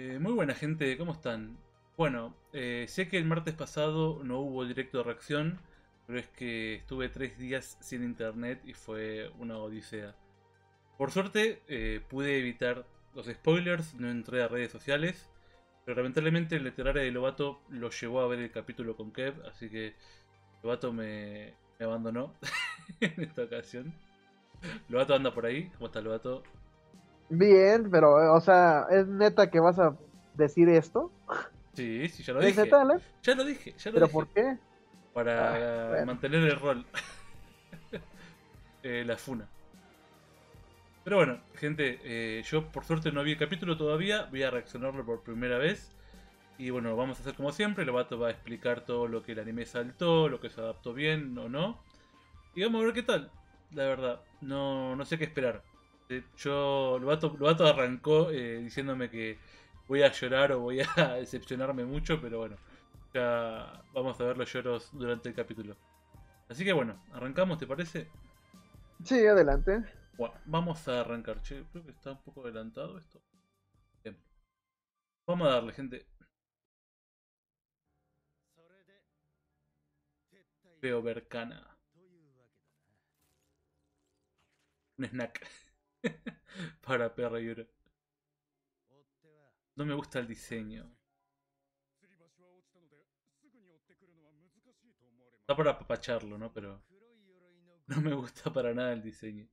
Eh, muy buena gente, ¿cómo están? Bueno, eh, sé que el martes pasado no hubo directo de reacción, pero es que estuve tres días sin internet y fue una odisea. Por suerte eh, pude evitar los spoilers, no entré a redes sociales, pero lamentablemente el literario de Lobato lo llevó a ver el capítulo con Kev, así que Lobato me, abandonó en esta ocasión. Lobato anda por ahí, ¿cómo está Lobato? Bien, pero, o sea, ¿es neta que vas a decir esto? Sí, sí, ya lo ¿Es dije. neta, Alan? Ya lo dije, ya lo ¿Pero dije. por qué? Para Ah, bueno. mantener el rol. Eh, la funa. Pero bueno, gente, eh, yo por suerte no vi el capítulo todavía, voy a reaccionarlo por primera vez. Y bueno, vamos a hacer como siempre, Lobato va a explicar todo lo que el anime saltó, lo que se adaptó bien o no. Y vamos a ver qué tal, la verdad. No, no sé qué esperar. Yo, Lobato, Lobato arrancó eh, diciéndome que voy a llorar o voy a decepcionarme mucho, pero bueno, ya vamos a ver los lloros durante el capítulo. Así que bueno, arrancamos, ¿te parece? Sí, adelante. Bueno, vamos a arrancar. Che, creo que está un poco adelantado esto. Bien. Vamos a darle, gente. Veo Bercana. Un snack. Para perra y. No me gusta el diseño. Está para apapacharlo, ¿no? Pero no me gusta para nada el diseño.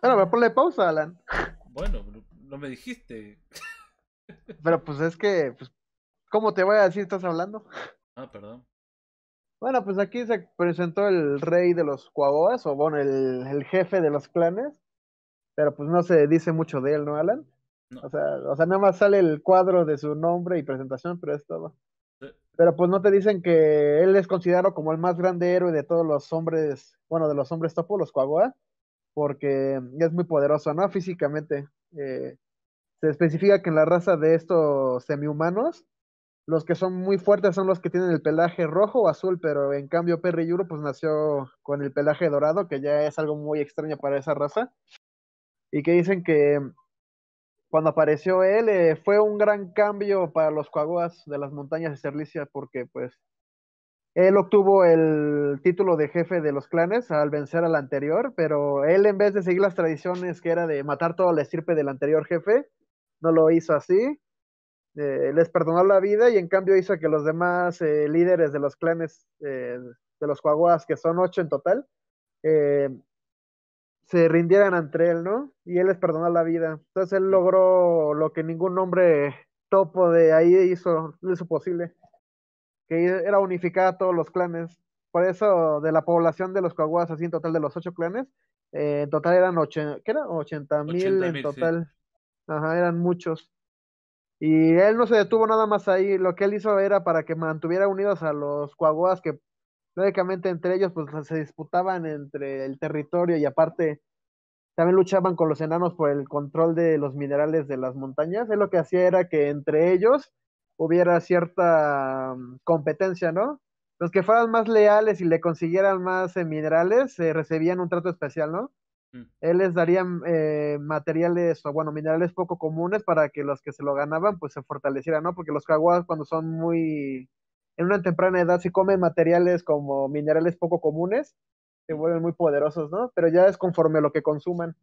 Bueno, pero ponle pausa, Alan. Bueno, no me dijiste. Pero pues es que, pues, ¿cómo te voy a decir estás hablando? Ah, perdón. Bueno, pues aquí se presentó el rey de los Quagoas, o bueno, el, el jefe de los clanes, pero pues no se dice mucho de él, ¿no, Alan? No. O sea, o sea, nada más sale el cuadro de su nombre y presentación, pero es todo. Sí. Pero pues no te dicen que él es considerado como el más grande héroe de todos los hombres, bueno, de los hombres topo, los Quagoa, porque es muy poderoso, ¿no? Físicamente. Eh, se especifica que en la raza de estos semihumanos, los que son muy fuertes son los que tienen el pelaje rojo o azul, pero en cambio Perry Yuro pues nació con el pelaje dorado, que ya es algo muy extraño para esa raza. Y que dicen que cuando apareció él eh, fue un gran cambio para los Quagoas de las montañas de Cerlicia, porque pues él obtuvo el título de jefe de los clanes al vencer al anterior, pero él en vez de seguir las tradiciones que era de matar toda la estirpe del anterior jefe, no lo hizo así. Eh, les perdonó la vida y en cambio hizo que los demás eh, líderes de los clanes eh, de los Quagoas, que son ocho en total, eh, se rindieran ante él, ¿no? Y él les perdonó la vida. Entonces él logró lo que ningún hombre topo de ahí hizo, hizo posible, que era unificar a todos los clanes. Por eso, de la población de los Quaguas, así en total de los ocho clanes, eh, en total eran ocho, ¿qué era? 80 mil 80,000, en sí. total. Ajá, eran muchos. Y él no se detuvo nada más ahí. Lo que él hizo era para que mantuviera unidos a los Quaguas, que lógicamente entre ellos pues se disputaban entre el territorio y aparte también luchaban con los enanos por el control de los minerales de las montañas. Él lo que hacía era que entre ellos hubiera cierta mm, competencia, ¿no? Los que fueran más leales y le consiguieran más eh, minerales eh, recibían un trato especial, ¿no? Mm. Él les daría eh, materiales o, bueno, minerales poco comunes para que los que se lo ganaban, pues se fortalecieran, ¿no? Porque los jaguas, cuando son muy. en una temprana edad, si comen materiales como minerales poco comunes, se vuelven muy poderosos, ¿no? Pero ya es conforme a lo que consuman.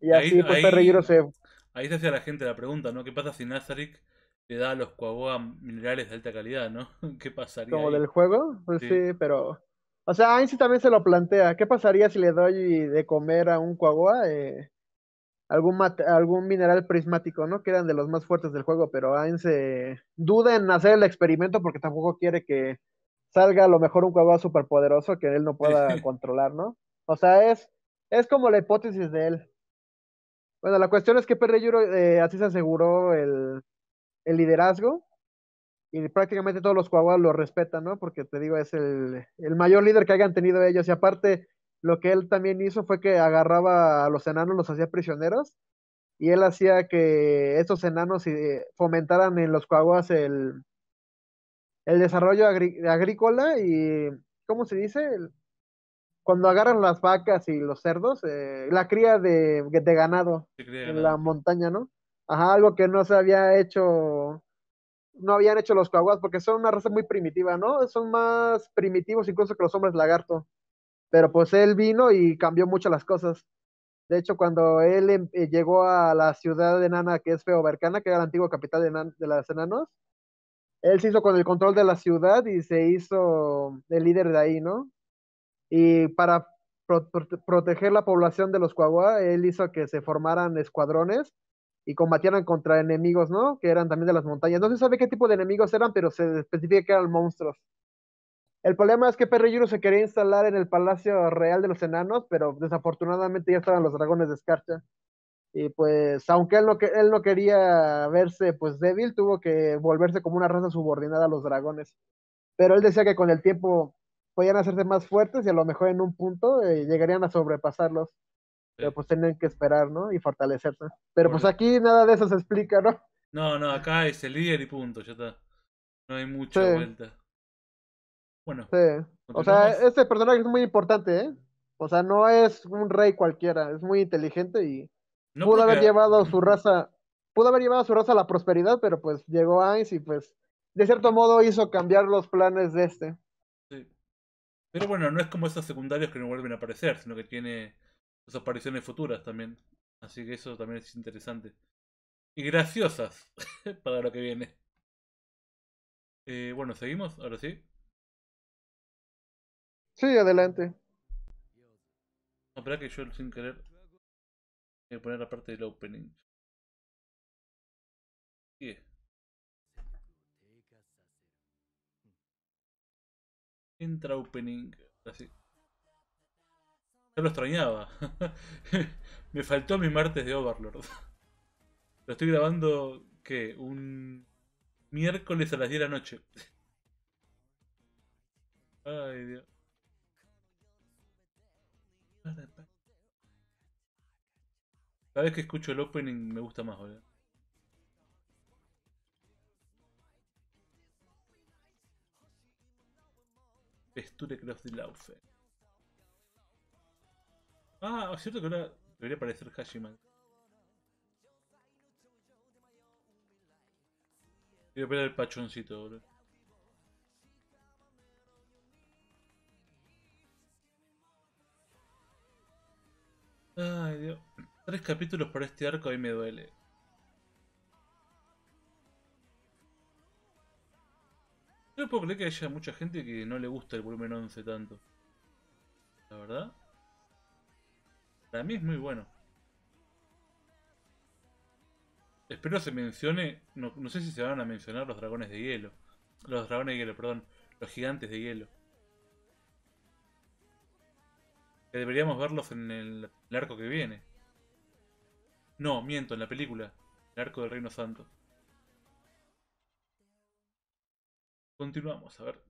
Y Ahí- así, pues, ahí- se. Ahí se hacía la gente la pregunta, ¿no? ¿Qué pasa si Nazarick le da a los Quagoa minerales de alta calidad, ¿no? ¿Qué pasaría como ahí? del juego, pues Sí. sí, pero O sea, Ainz también se lo plantea. ¿Qué pasaría si le doy de comer a un Quagua? Eh, algún, algún mineral prismático, ¿no? Que eran de los más fuertes del juego, pero eh, duda en hacer el experimento porque tampoco quiere que salga a lo mejor un Quagua superpoderoso que él no pueda controlar, ¿no? O sea, es, es como la hipótesis de él. Bueno, la cuestión es que Perreyuro eh, así se aseguró el, el liderazgo y prácticamente todos los Quagua lo respetan, ¿no? Porque te digo, es el, el mayor líder que hayan tenido ellos. Y aparte, lo que él también hizo fue que agarraba a los enanos, los hacía prisioneros, y él hacía que estos enanos eh, fomentaran en los Quaguas el, el desarrollo agrí- agrícola y, ¿cómo se dice? Cuando agarran las vacas y los cerdos, eh, la cría de, de ganado en la montaña, ¿no? Ajá, algo que no se había hecho, no habían hecho los caguas porque son una raza muy primitiva, ¿no? Son más primitivos incluso que los hombres lagarto. Pero pues él vino y cambió mucho las cosas. De hecho, cuando él em- eh, llegó a la ciudad de Nana, que es Feobercana, que era la antigua capital de, de las enanos, él se hizo con el control de la ciudad y se hizo el líder de ahí, ¿no? Y para pro- prote- proteger la población de los Quagua, él hizo que se formaran escuadrones y combatieran contra enemigos, ¿no? Que eran también de las montañas. No se sabe qué tipo de enemigos eran, pero se especifica que eran monstruos. El problema es que Perreyuro se quería instalar en el Palacio Real de los Enanos, pero desafortunadamente ya estaban los dragones de escarcha. Y pues, aunque él no, él no quería verse pues débil, tuvo que volverse como una raza subordinada a los dragones. Pero él decía que con el tiempo podían hacerse más fuertes y a lo mejor en un punto eh, llegarían a sobrepasarlos. Pero pues tenían que esperar, ¿no? Y fortalecerse. Pero pues aquí nada de eso se explica, ¿no? No, no, acá es el líder y punto, ya está. No hay mucha Sí. vuelta. Bueno, Sí. O sea, este personaje es muy importante, ¿eh? O sea, no es un rey cualquiera, es muy inteligente y No pudo haber llevado a su raza, pudo haber llevado a su raza a la prosperidad, pero pues llegó Ainz y pues de cierto modo hizo cambiar los planes de este. Sí. Pero bueno, no es como esos secundarios que no vuelven a aparecer, sino que tiene sus apariciones futuras también. Así que eso también es interesante. Y graciosas para lo que viene. Eh, bueno, seguimos, ahora sí. Sí, adelante. No, espera que yo sin querer voy a poner la parte del opening. Entra opening. Así. Lo extrañaba. Me faltó mi martes de Overlord. Lo estoy grabando, ¿qué? Un miércoles a las 10 de la noche. Ay, Dios. Cada vez que escucho el opening me gusta más, boludo. Vesture Cross the Laufe. Ah, es cierto que ahora debería aparecer Hashiman. Quiero ver el pachoncito, boludo. Ay, Dios. Tres capítulos por este arco, ahí me duele. No puedo creer que haya mucha gente que no le gusta el volumen 11 tanto. La verdad. Para mí es muy bueno. Espero se mencione. No, no sé si se van a mencionar los dragones de hielo. Los dragones de hielo, perdón. Los gigantes de hielo. Que deberíamos verlos en el, el arco que viene. No, miento, en la película. El arco del Reino Santo. Continuamos, a ver.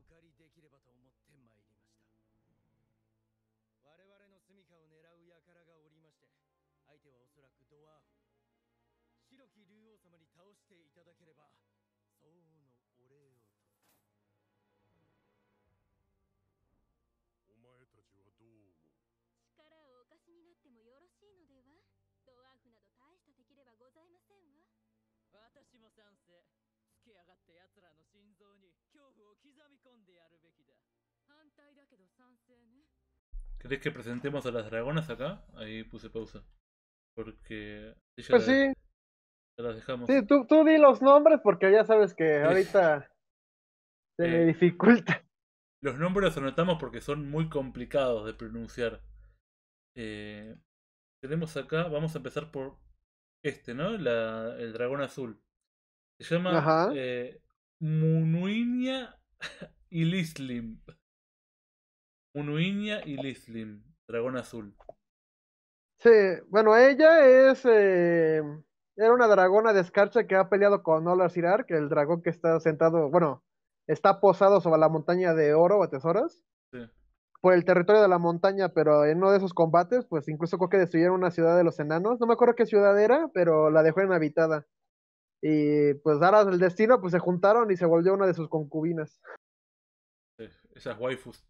私 私も賛成つけ上がった奴らの心臓に恐怖を刻み込んでやるべきだ反対だけど賛成ね ¿Querés que presentemos a las dragonas acá? Ahí puse pausa. Porque. ya Pues las- sí, ya las dejamos. sí, tú, tú di los nombres porque ya sabes que ahorita se me Eh. dificulta. Los nombres los anotamos porque son muy complicados de pronunciar. Eh, tenemos acá, vamos a empezar por este, ¿no? La, el dragón azul. Se llama eh, Munuinia y Lislim. Munuinia y Lislim, dragón azul. Sí, bueno, ella es. eh, era una dragona de escarcha que ha peleado con Olar Sirar, que el dragón que está sentado, bueno, está posado sobre la montaña de oro o tesoros, Sí. Por el territorio de la montaña, pero en uno de esos combates, pues incluso creo que destruyeron una ciudad de los enanos. No me acuerdo qué ciudad era, pero la dejó inhabitada. Y pues ahora el destino, pues se juntaron y se volvió una de sus concubinas. Esas waifus.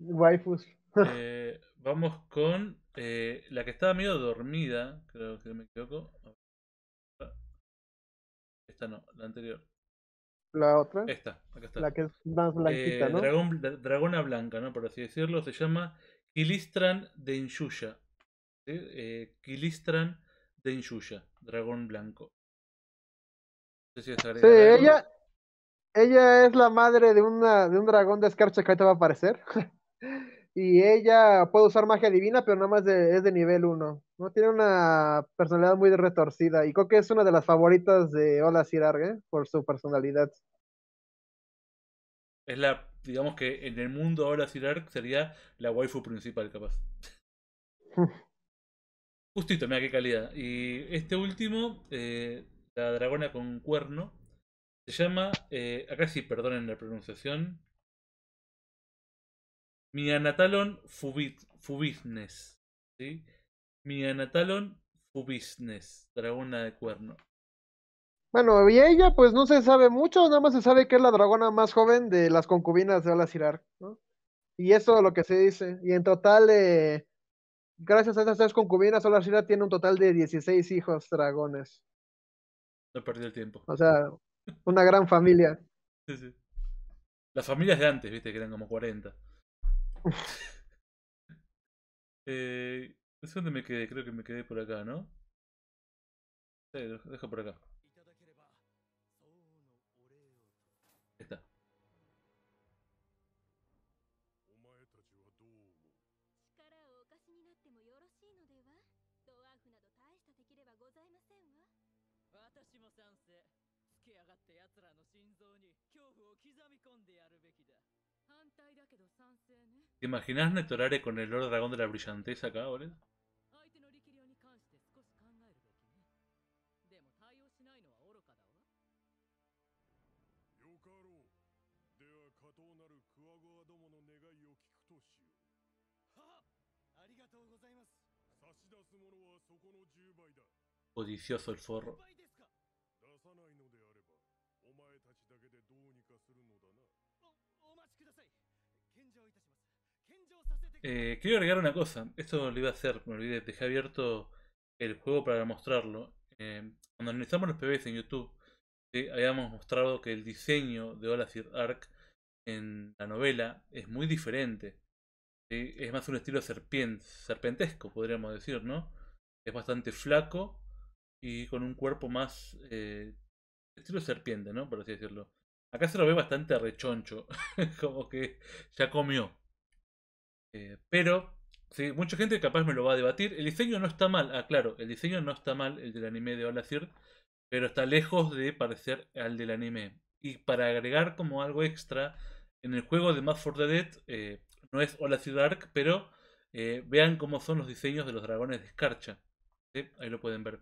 Waifus. Eh, vamos con eh, la que estaba medio dormida, creo que me equivoco. Esta no, la anterior. La otra, Esta, acá está. la que es más blanquita, Eh, ¿no? dragón, dra- dragona blanca, ¿no? Por así decirlo. Se llama Kilistran de Inyuya. ¿sí? Eh, Kilistran de Inyuya, dragón blanco. No sé si Sí, ella, ella es la madre de una, de un dragón de escarcha que ahorita va a aparecer. y ella puede usar magia divina, pero nada más de- es de nivel 1. ¿no? Tiene una personalidad muy retorcida. Y creo que es una de las favoritas de Ola Sirarg, ¿eh? por su personalidad. Es la, digamos que en el mundo ahora Sirark sería la waifu principal, capaz. Justito, mira qué calidad. Y este último, eh, la dragona con cuerno, se llama, eh, acá sí, perdonen la pronunciación, Mianatalon fubit, fubisnes. ¿sí? Mianatalon fubisnes, dragona de cuerno. Bueno, y ella, pues no se sabe mucho, nada más se sabe que es la dragona más joven de las concubinas de Ola Sirarg, ¿no? Y eso es lo que se dice. Y en total, eh, gracias a estas tres concubinas, Ola Sirarg tiene un total de 16 hijos dragones. No perdí el tiempo. O sea, una gran familia. Sí, sí. Las familias de antes, viste, que eran como 40. Eh, no sé dónde me quedé, creo que me quedé por acá, ¿no? Sí, lo dejo por acá. ¿Te imaginas Netorare con el Lord Dragón de la Brillantez acá, boludo? Odicioso el forro. Eh, quiero agregar una cosa. Esto lo iba a hacer, me olvidé. Dejé abierto el juego para mostrarlo. Eh, cuando analizamos los PBs en YouTube, habíamos mostrado que el diseño de Olafir Ark en la novela es muy diferente. Es más un estilo serpien- serpentesco, podríamos decir, ¿no? Es bastante flaco y con un cuerpo más eh, estilo serpiente, ¿no? Por así decirlo. Acá se lo ve bastante rechoncho, como que ya comió. Eh, pero, sí, mucha gente capaz me lo va a debatir. El diseño no está mal, ah, claro, el diseño no está mal, el del anime de Olafir, pero está lejos de parecer al del anime. Y para agregar como algo extra, en el juego de Mad for the Dead eh, no es Olafir Ark, pero eh, vean cómo son los diseños de los dragones de escarcha. Ahí lo pueden ver.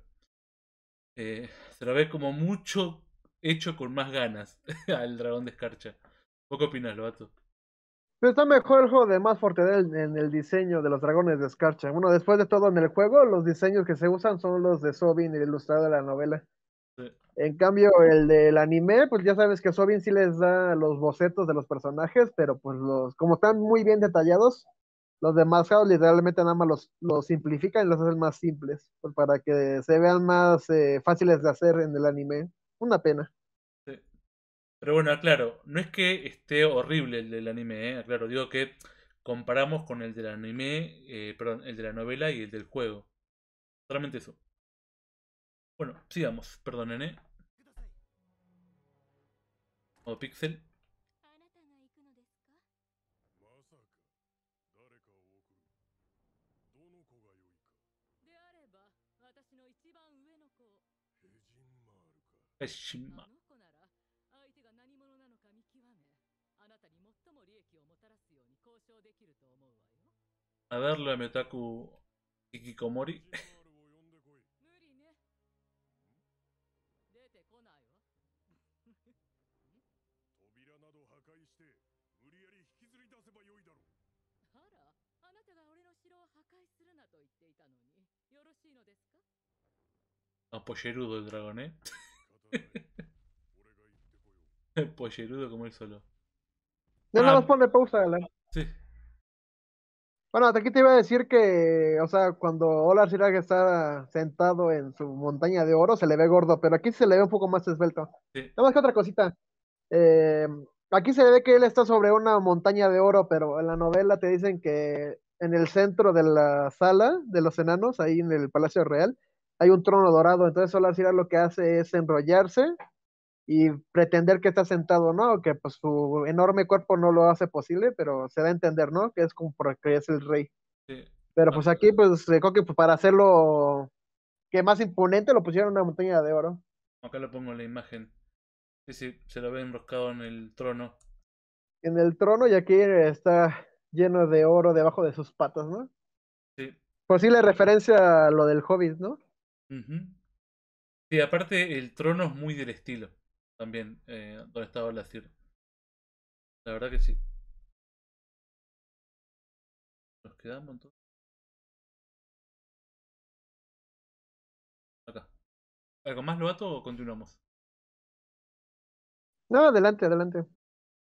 Se lo ve como mucho hecho con más ganas al dragón de escarcha. ¿Vos qué opinás, Lobato? Pero está mejor el juego de más Fortedel en el diseño de los dragones de escarcha. Bueno, después de todo en el juego, los diseños que se usan son los de Sobin, el ilustrador de la novela. Sí. En cambio, el del anime, pues ya sabes que Sobin sí les da los bocetos de los personajes, pero pues los, como están muy bien detallados, Los demás literalmente nada más los, los simplifican y los hacen más simples, pues para que se vean más eh, fáciles de hacer en el anime. Una pena. Pero bueno, aclaro, no es que esté horrible el del anime, ¿eh? aclaro, digo que comparamos con el del anime, eh, perdón, el de la novela y el del juego. Solamente eso. Bueno, sigamos, perdonen, ¿eh? O Pixel. あ A ver, la Metaku Kikikomori. Apoyerudo ah, el dragón, ¿eh? Pollerudo como él solo. No, ah, no, pausa, Alan. Sí. Bueno, hasta aquí te iba a decir que, o sea, cuando Olar Sirag está sentado en su montaña de oro, se le ve gordo, pero aquí se le ve un poco más esbelto. Sí. Nada más que otra cosita. Eh, aquí se ve que él está sobre una montaña de oro, pero en la novela te dicen que en el centro de la sala de los enanos, ahí en el Palacio Real, hay un trono dorado. Entonces Olar Sirag lo que hace es enrollarse y pretender que está sentado, ¿no? Que pues su enorme cuerpo no lo hace posible, pero se da a entender, ¿no? Que es como porque es el rey. sí. Pero pues aquí, pues, creo que para hacerlo que más imponente lo pusieron en una montaña de oro. Acá lo pongo en la imagen. Sí, sí, se lo ve enroscado en el trono. En el trono y aquí está lleno de oro debajo de sus patas, ¿no? Sí. Posible referencia a lo del Hobbit, ¿no? Ujú. Sí, aparte el trono es muy del estilo. También, eh, donde estaba la Sir. La verdad que sí. Nos quedamos entonces. Acá. ¿Algo más, Lobato, o continuamos? No, adelante, adelante.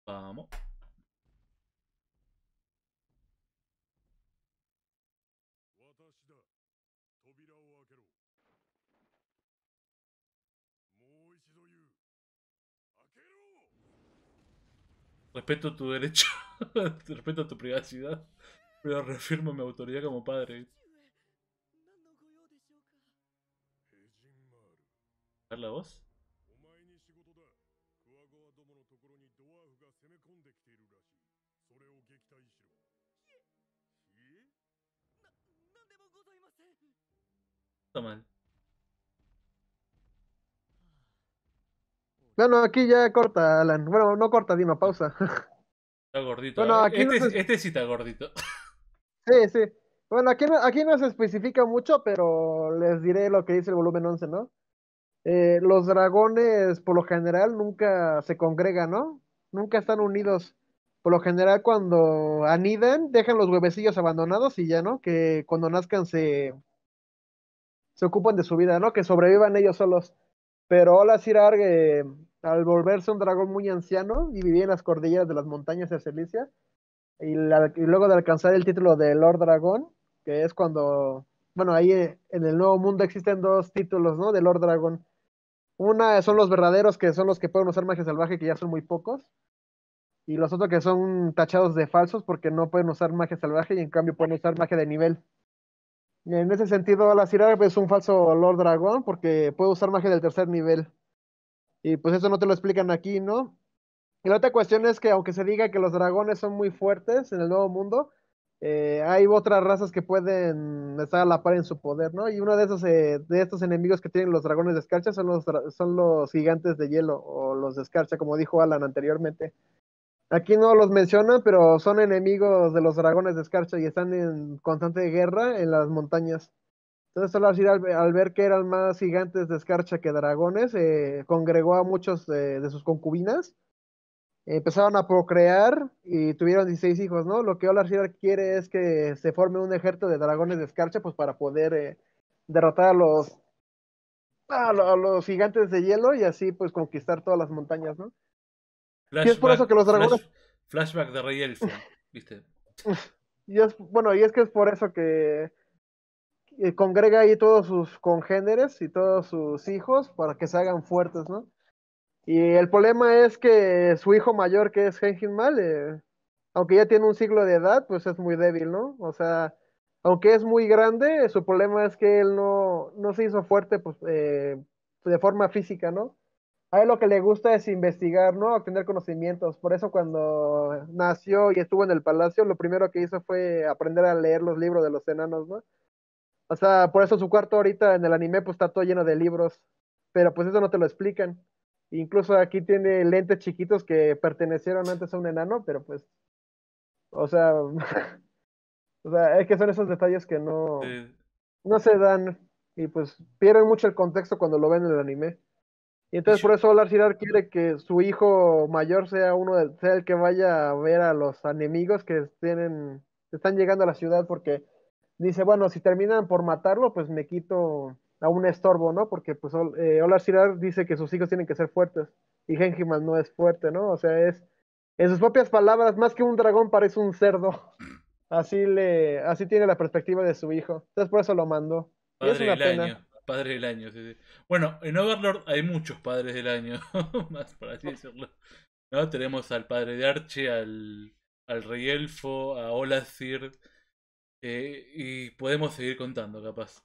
Vamos. Respeto tu derecho, respeto tu privacidad, pero reafirmo mi autoridad como padre. ¿Dar la voz? Está mal. Bueno, aquí ya corta, Alan. Bueno, no corta, Dino, pausa. Está gordito. Bueno, aquí no este, se- este sí está gordito. Sí, sí. Bueno, aquí no, aquí no se especifica mucho, pero les diré lo que dice el volumen 11, ¿no? Eh, los dragones, por lo general, nunca se congregan, ¿no? Nunca están unidos. Por lo general, cuando anidan, dejan los huevecillos abandonados y ya, ¿no? Que cuando nazcan se, se ocupan de su vida, ¿no? Que sobrevivan ellos solos. Pero Ola Sirarg, eh, al volverse un dragón muy anciano y vivía en las cordilleras de las montañas de Celicia, y, y luego de alcanzar el título de Lord Dragón, que es cuando, bueno, ahí eh, en el Nuevo Mundo existen dos títulos, ¿no? De Lord Dragón. Una son los verdaderos, que son los que pueden usar magia salvaje, que ya son muy pocos. Y los otros que son tachados de falsos porque no pueden usar magia salvaje y en cambio pueden usar magia de nivel. En ese sentido, la Sirarg es un falso Lord Dragón porque puede usar magia del tercer nivel. Y pues eso no te lo explican aquí, ¿no? Y la otra cuestión es que aunque se diga que los dragones son muy fuertes en el Nuevo Mundo, eh, hay otras razas que pueden estar a la par en su poder, ¿no? Y uno de esos eh, de estos enemigos que tienen los dragones de escarcha son los, son los gigantes de hielo o los de escarcha, como dijo Alan anteriormente. Aquí no los mencionan, pero son enemigos de los dragones de escarcha y están en constante guerra en las montañas. Entonces, así al, al ver que eran más gigantes de escarcha que dragones, eh, congregó a muchos de sus concubinas empezaron a procrear y tuvieron 16 hijos, ¿no? Lo que Sirarg quiere es que se forme un ejército de dragones de escarcha, pues para poder eh, derrotar a los, a, a los gigantes de hielo y así pues conquistar todas las montañas, ¿no? Sí, es por eso que los dragones- flash- flashback de Rey Elfo, ¿viste? y es, bueno, y es que es por eso que, que congrega ahí todos sus congéneres y todos sus hijos para que se hagan fuertes, ¿no? Y el problema es que su hijo mayor, que es Genjin Mal, eh, aunque ya tiene un siglo de edad, pues es muy débil, ¿no? O sea, aunque es muy grande, su problema es que él no, no se hizo fuerte, pues, eh, de forma física, ¿no? A él lo que le gusta es investigar, ¿no? Obtener conocimientos. Por eso cuando nació y estuvo en el palacio, lo primero que hizo fue aprender a leer los libros de los enanos, ¿no? O sea, por eso su cuarto ahorita en el anime pues está todo lleno de libros, pero pues eso no te lo explican. Incluso aquí tiene lentes chiquitos que pertenecieron antes a un enano, pero pues, o sea, o sea, es que son esos detalles que no, no se dan y pues pierden mucho el contexto cuando lo ven en el anime. Y entonces por eso Olar Sirar quiere que su hijo mayor sea uno de- sea el que vaya a ver a los enemigos que tienen, están llegando a la ciudad porque dice, bueno, si terminan por matarlo, pues me quito a un estorbo, ¿no? Porque pues eh, Olar dice que sus hijos tienen que ser fuertes y Genjiman no es fuerte, ¿no? O sea, es, en sus propias palabras, más que un dragón parece un cerdo. Así le, así tiene la perspectiva de su hijo. Entonces por eso lo mandó. Es una pena. Padre del año, sí, sí. Bueno, en Overlord hay muchos padres del año, más por así decirlo. ¿No? Tenemos al padre de Archie, al, al rey elfo, a Olazir, eh, y podemos seguir contando, capaz.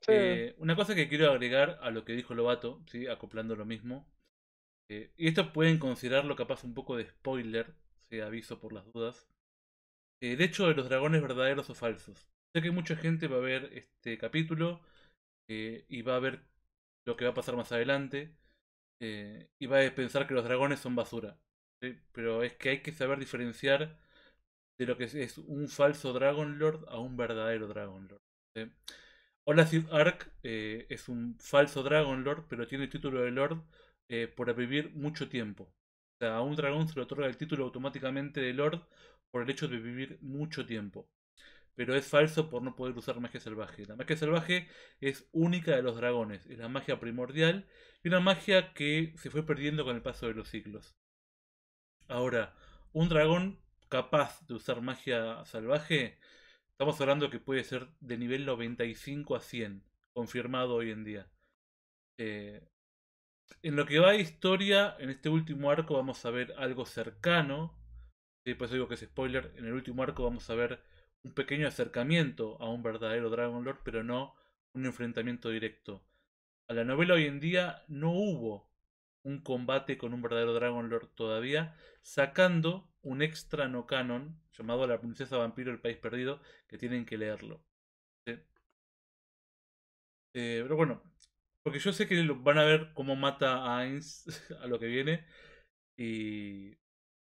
Sí. Eh, una cosa que quiero agregar a lo que dijo Lobato, ¿sí? acoplando lo mismo, eh, y esto pueden considerarlo capaz un poco de spoiler, ¿sí? aviso por las dudas. De hecho, de los dragones verdaderos o falsos. Sé que mucha gente va a ver este capítulo eh, y va a ver lo que va a pasar más adelante eh, y va a pensar que los dragones son basura. Pero es que hay que saber diferenciar de lo que es, un falso Dragon Lord a un verdadero Dragon Lord. ¿sí? Olazir Ark eh, es un falso Dragon Lord, pero tiene el título de Lord por vivir mucho tiempo. O sea, a un dragón se le otorga el título automáticamente de Lord por el hecho de vivir mucho tiempo. Pero es falso por no poder usar magia salvaje. La magia salvaje es única de los dragones, es la magia primordial y una magia que se fue perdiendo con el paso de los siglos. Ahora, un dragón capaz de usar magia salvaje, estamos hablando que puede ser de nivel 95 a 100, confirmado hoy en día. Eh, en lo que va de historia, en este último arco vamos a ver algo cercano. Eso digo que es spoiler. En el último arco vamos a ver un pequeño acercamiento a un verdadero Dragon Lord, pero no un enfrentamiento directo. A la novela hoy en día no hubo un combate con un verdadero Dragon Lord todavía, sacando un extra no canon llamado La Princesa Vampiro el País Perdido, que tienen que leerlo. Eh, pero bueno, porque yo sé que van a ver cómo mata a Ainz a lo que viene y,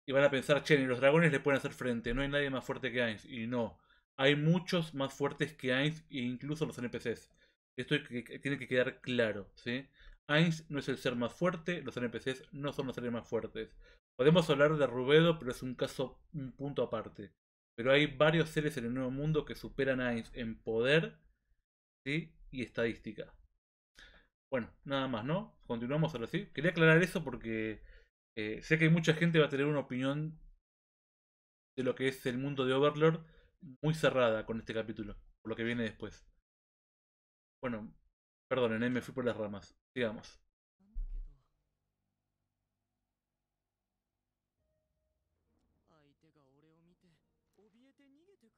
y van a pensar, che, ni los dragones le pueden hacer frente, no hay nadie más fuerte que Ainz. Y no, hay muchos más fuertes que Ainz e incluso los NPCs. Esto tiene que quedar claro, ¿sí? Ainz no es el ser más fuerte, los NPCs no son los seres más fuertes. Podemos hablar de Rubedo, pero es un caso, un punto aparte. Pero hay varios seres en el Nuevo Mundo que superan a Ainz en poder ¿sí? y estadística. Bueno, nada más, ¿no? Continuamos ahora sí. Quería aclarar eso porque eh, sé que mucha gente va a tener una opinión de lo que es el mundo de Overlord muy cerrada con este capítulo, por lo que viene después. Bueno, perdonen, eh, me fui por las ramas. Sigamos.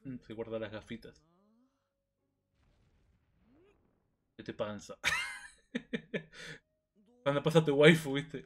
Mm, se guarda las gafitas. ¿Qué te panza? Cuando pasa tu waifu, viste.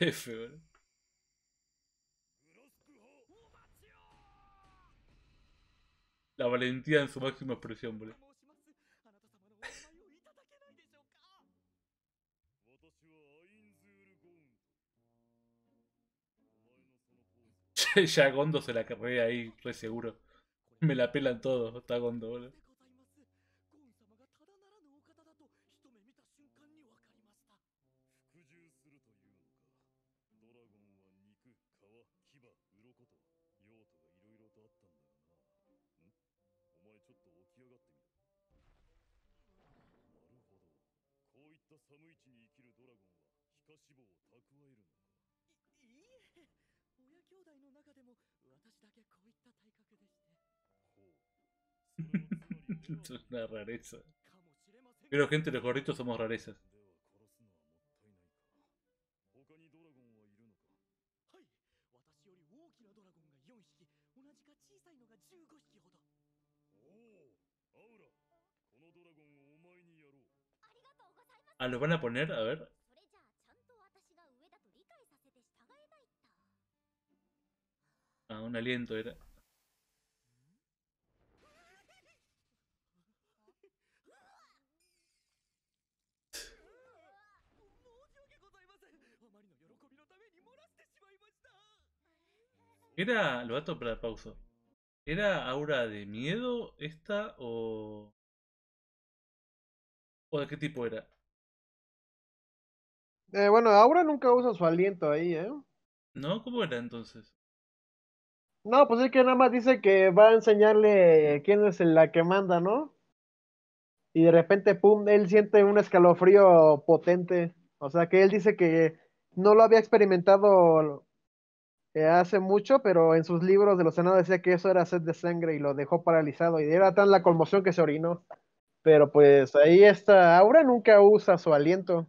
La valentía en su máxima expresión, boludo. se la carrera ahí, re seguro. Me la pelan todo, está Gondo, boludo. いいえ親兄弟の中でも私だけこういった体格でして es una rareza. Pero gente, los gorritos somos rarezas. Ah, los van a poner, a ver. Ah, un aliento era. Era. Lo dato para pausa. ¿Era aura de miedo esta o. ¿O de qué tipo era? Eh, bueno, Aura nunca usa su aliento ahí, ¿eh? ¿No? ¿Cómo era entonces? No, pues es que nada más dice que va a enseñarle quién es la que manda, ¿no? Y de repente, pum, él siente un escalofrío potente. O sea que él dice que no lo había experimentado eh, hace mucho, pero en sus libros de los senados decía que eso era sed de sangre y lo dejó paralizado. Y era tan la conmoción que se orinó. Pero pues ahí está, Aura nunca usa su aliento.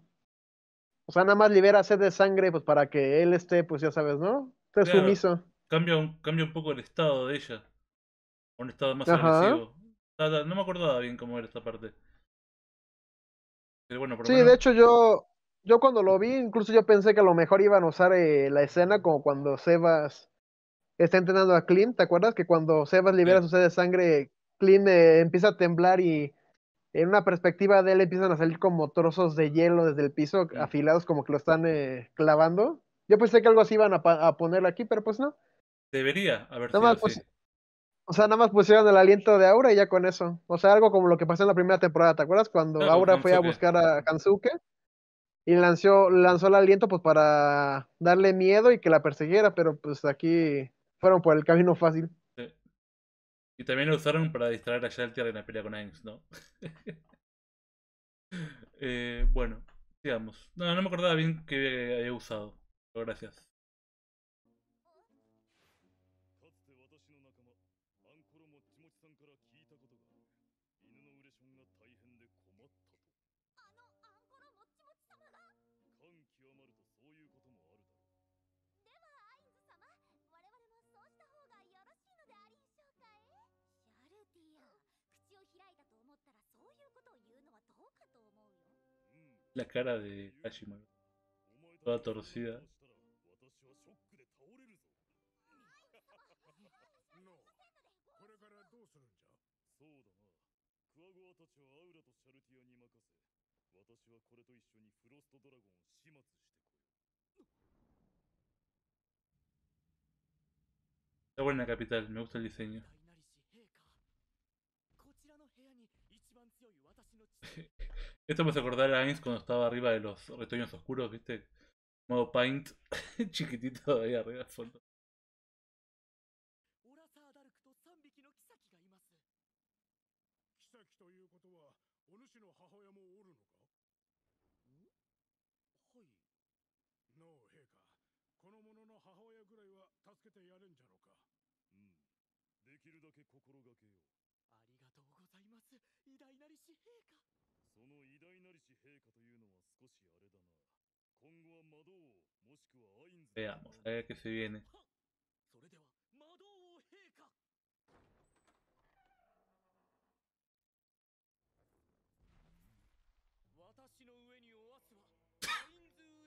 O sea, nada más libera sed de sangre, pues para que él esté, pues ya sabes, ¿no? Esté Claro. sumiso. Cambia un, cambia un poco el estado de ella. Un estado más Ajá. agresivo. No me acordaba bien cómo era esta parte. Pero bueno, por Sí, menos. de hecho yo, yo cuando lo vi, incluso yo pensé que a lo mejor iban a usar eh, la escena como cuando Sebas está entrenando a Clint, ¿te acuerdas? Que cuando Sebas libera Sí. su sed de sangre, Clint eh, empieza a temblar y en una perspectiva de él empiezan a salir como trozos de hielo desde el piso, afilados como que lo están eh, clavando. Yo pensé que algo así iban a, a poner aquí, pero pues no. Debería haber Nada sido más, así. pues, O sea, nada más pusieron el aliento de Aura y ya con eso. O sea, algo como lo que pasó en la primera temporada, ¿te acuerdas? Cuando Claro, Aura fue a buscar a Hansuke y lanzó, lanzó el aliento pues para darle miedo y que la persiguiera, pero pues aquí fueron por el camino fácil. Y también lo usaron para distraer a Shelter en la pelea con Ainz, ¿no? Eh, bueno, sigamos. No, no me acordaba bien que había usado. Pero gracias. la cara de Hashimaru. Toda torcida. Está buena capital, me gusta el diseño. Esto me hace acordar a Ainz cuando estaba arriba de los retoños oscuros, ¿viste? Modo Paint, chiquitito ahí arriba al fondo オラサーダルクと3匹の妃がいます妃ということはお主の母親もおるのかはいのう陛下この者の母親ぐらいは助けてやれんじゃろうかうんできるだけ心がけようありがとうございます偉大なりし陛下その偉大なりし陛下というのは少しあれだな今後は魔導王もしくはアインズ Veamos, a ver qué se viene. はっそれでは魔導王陛下私の上におわすはアインズー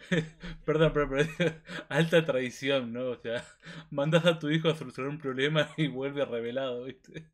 Perdón, pero, pero alta traición, ¿no? O sea, mandas a tu hijo a solucionar un problema y vuelve revelado, ¿viste?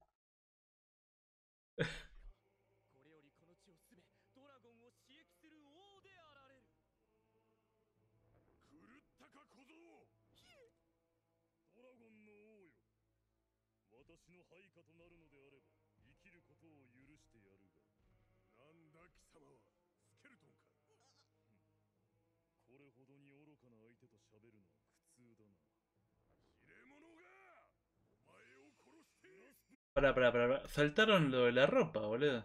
Pará, pará, pará. Saltaron lo de la ropa, boludo.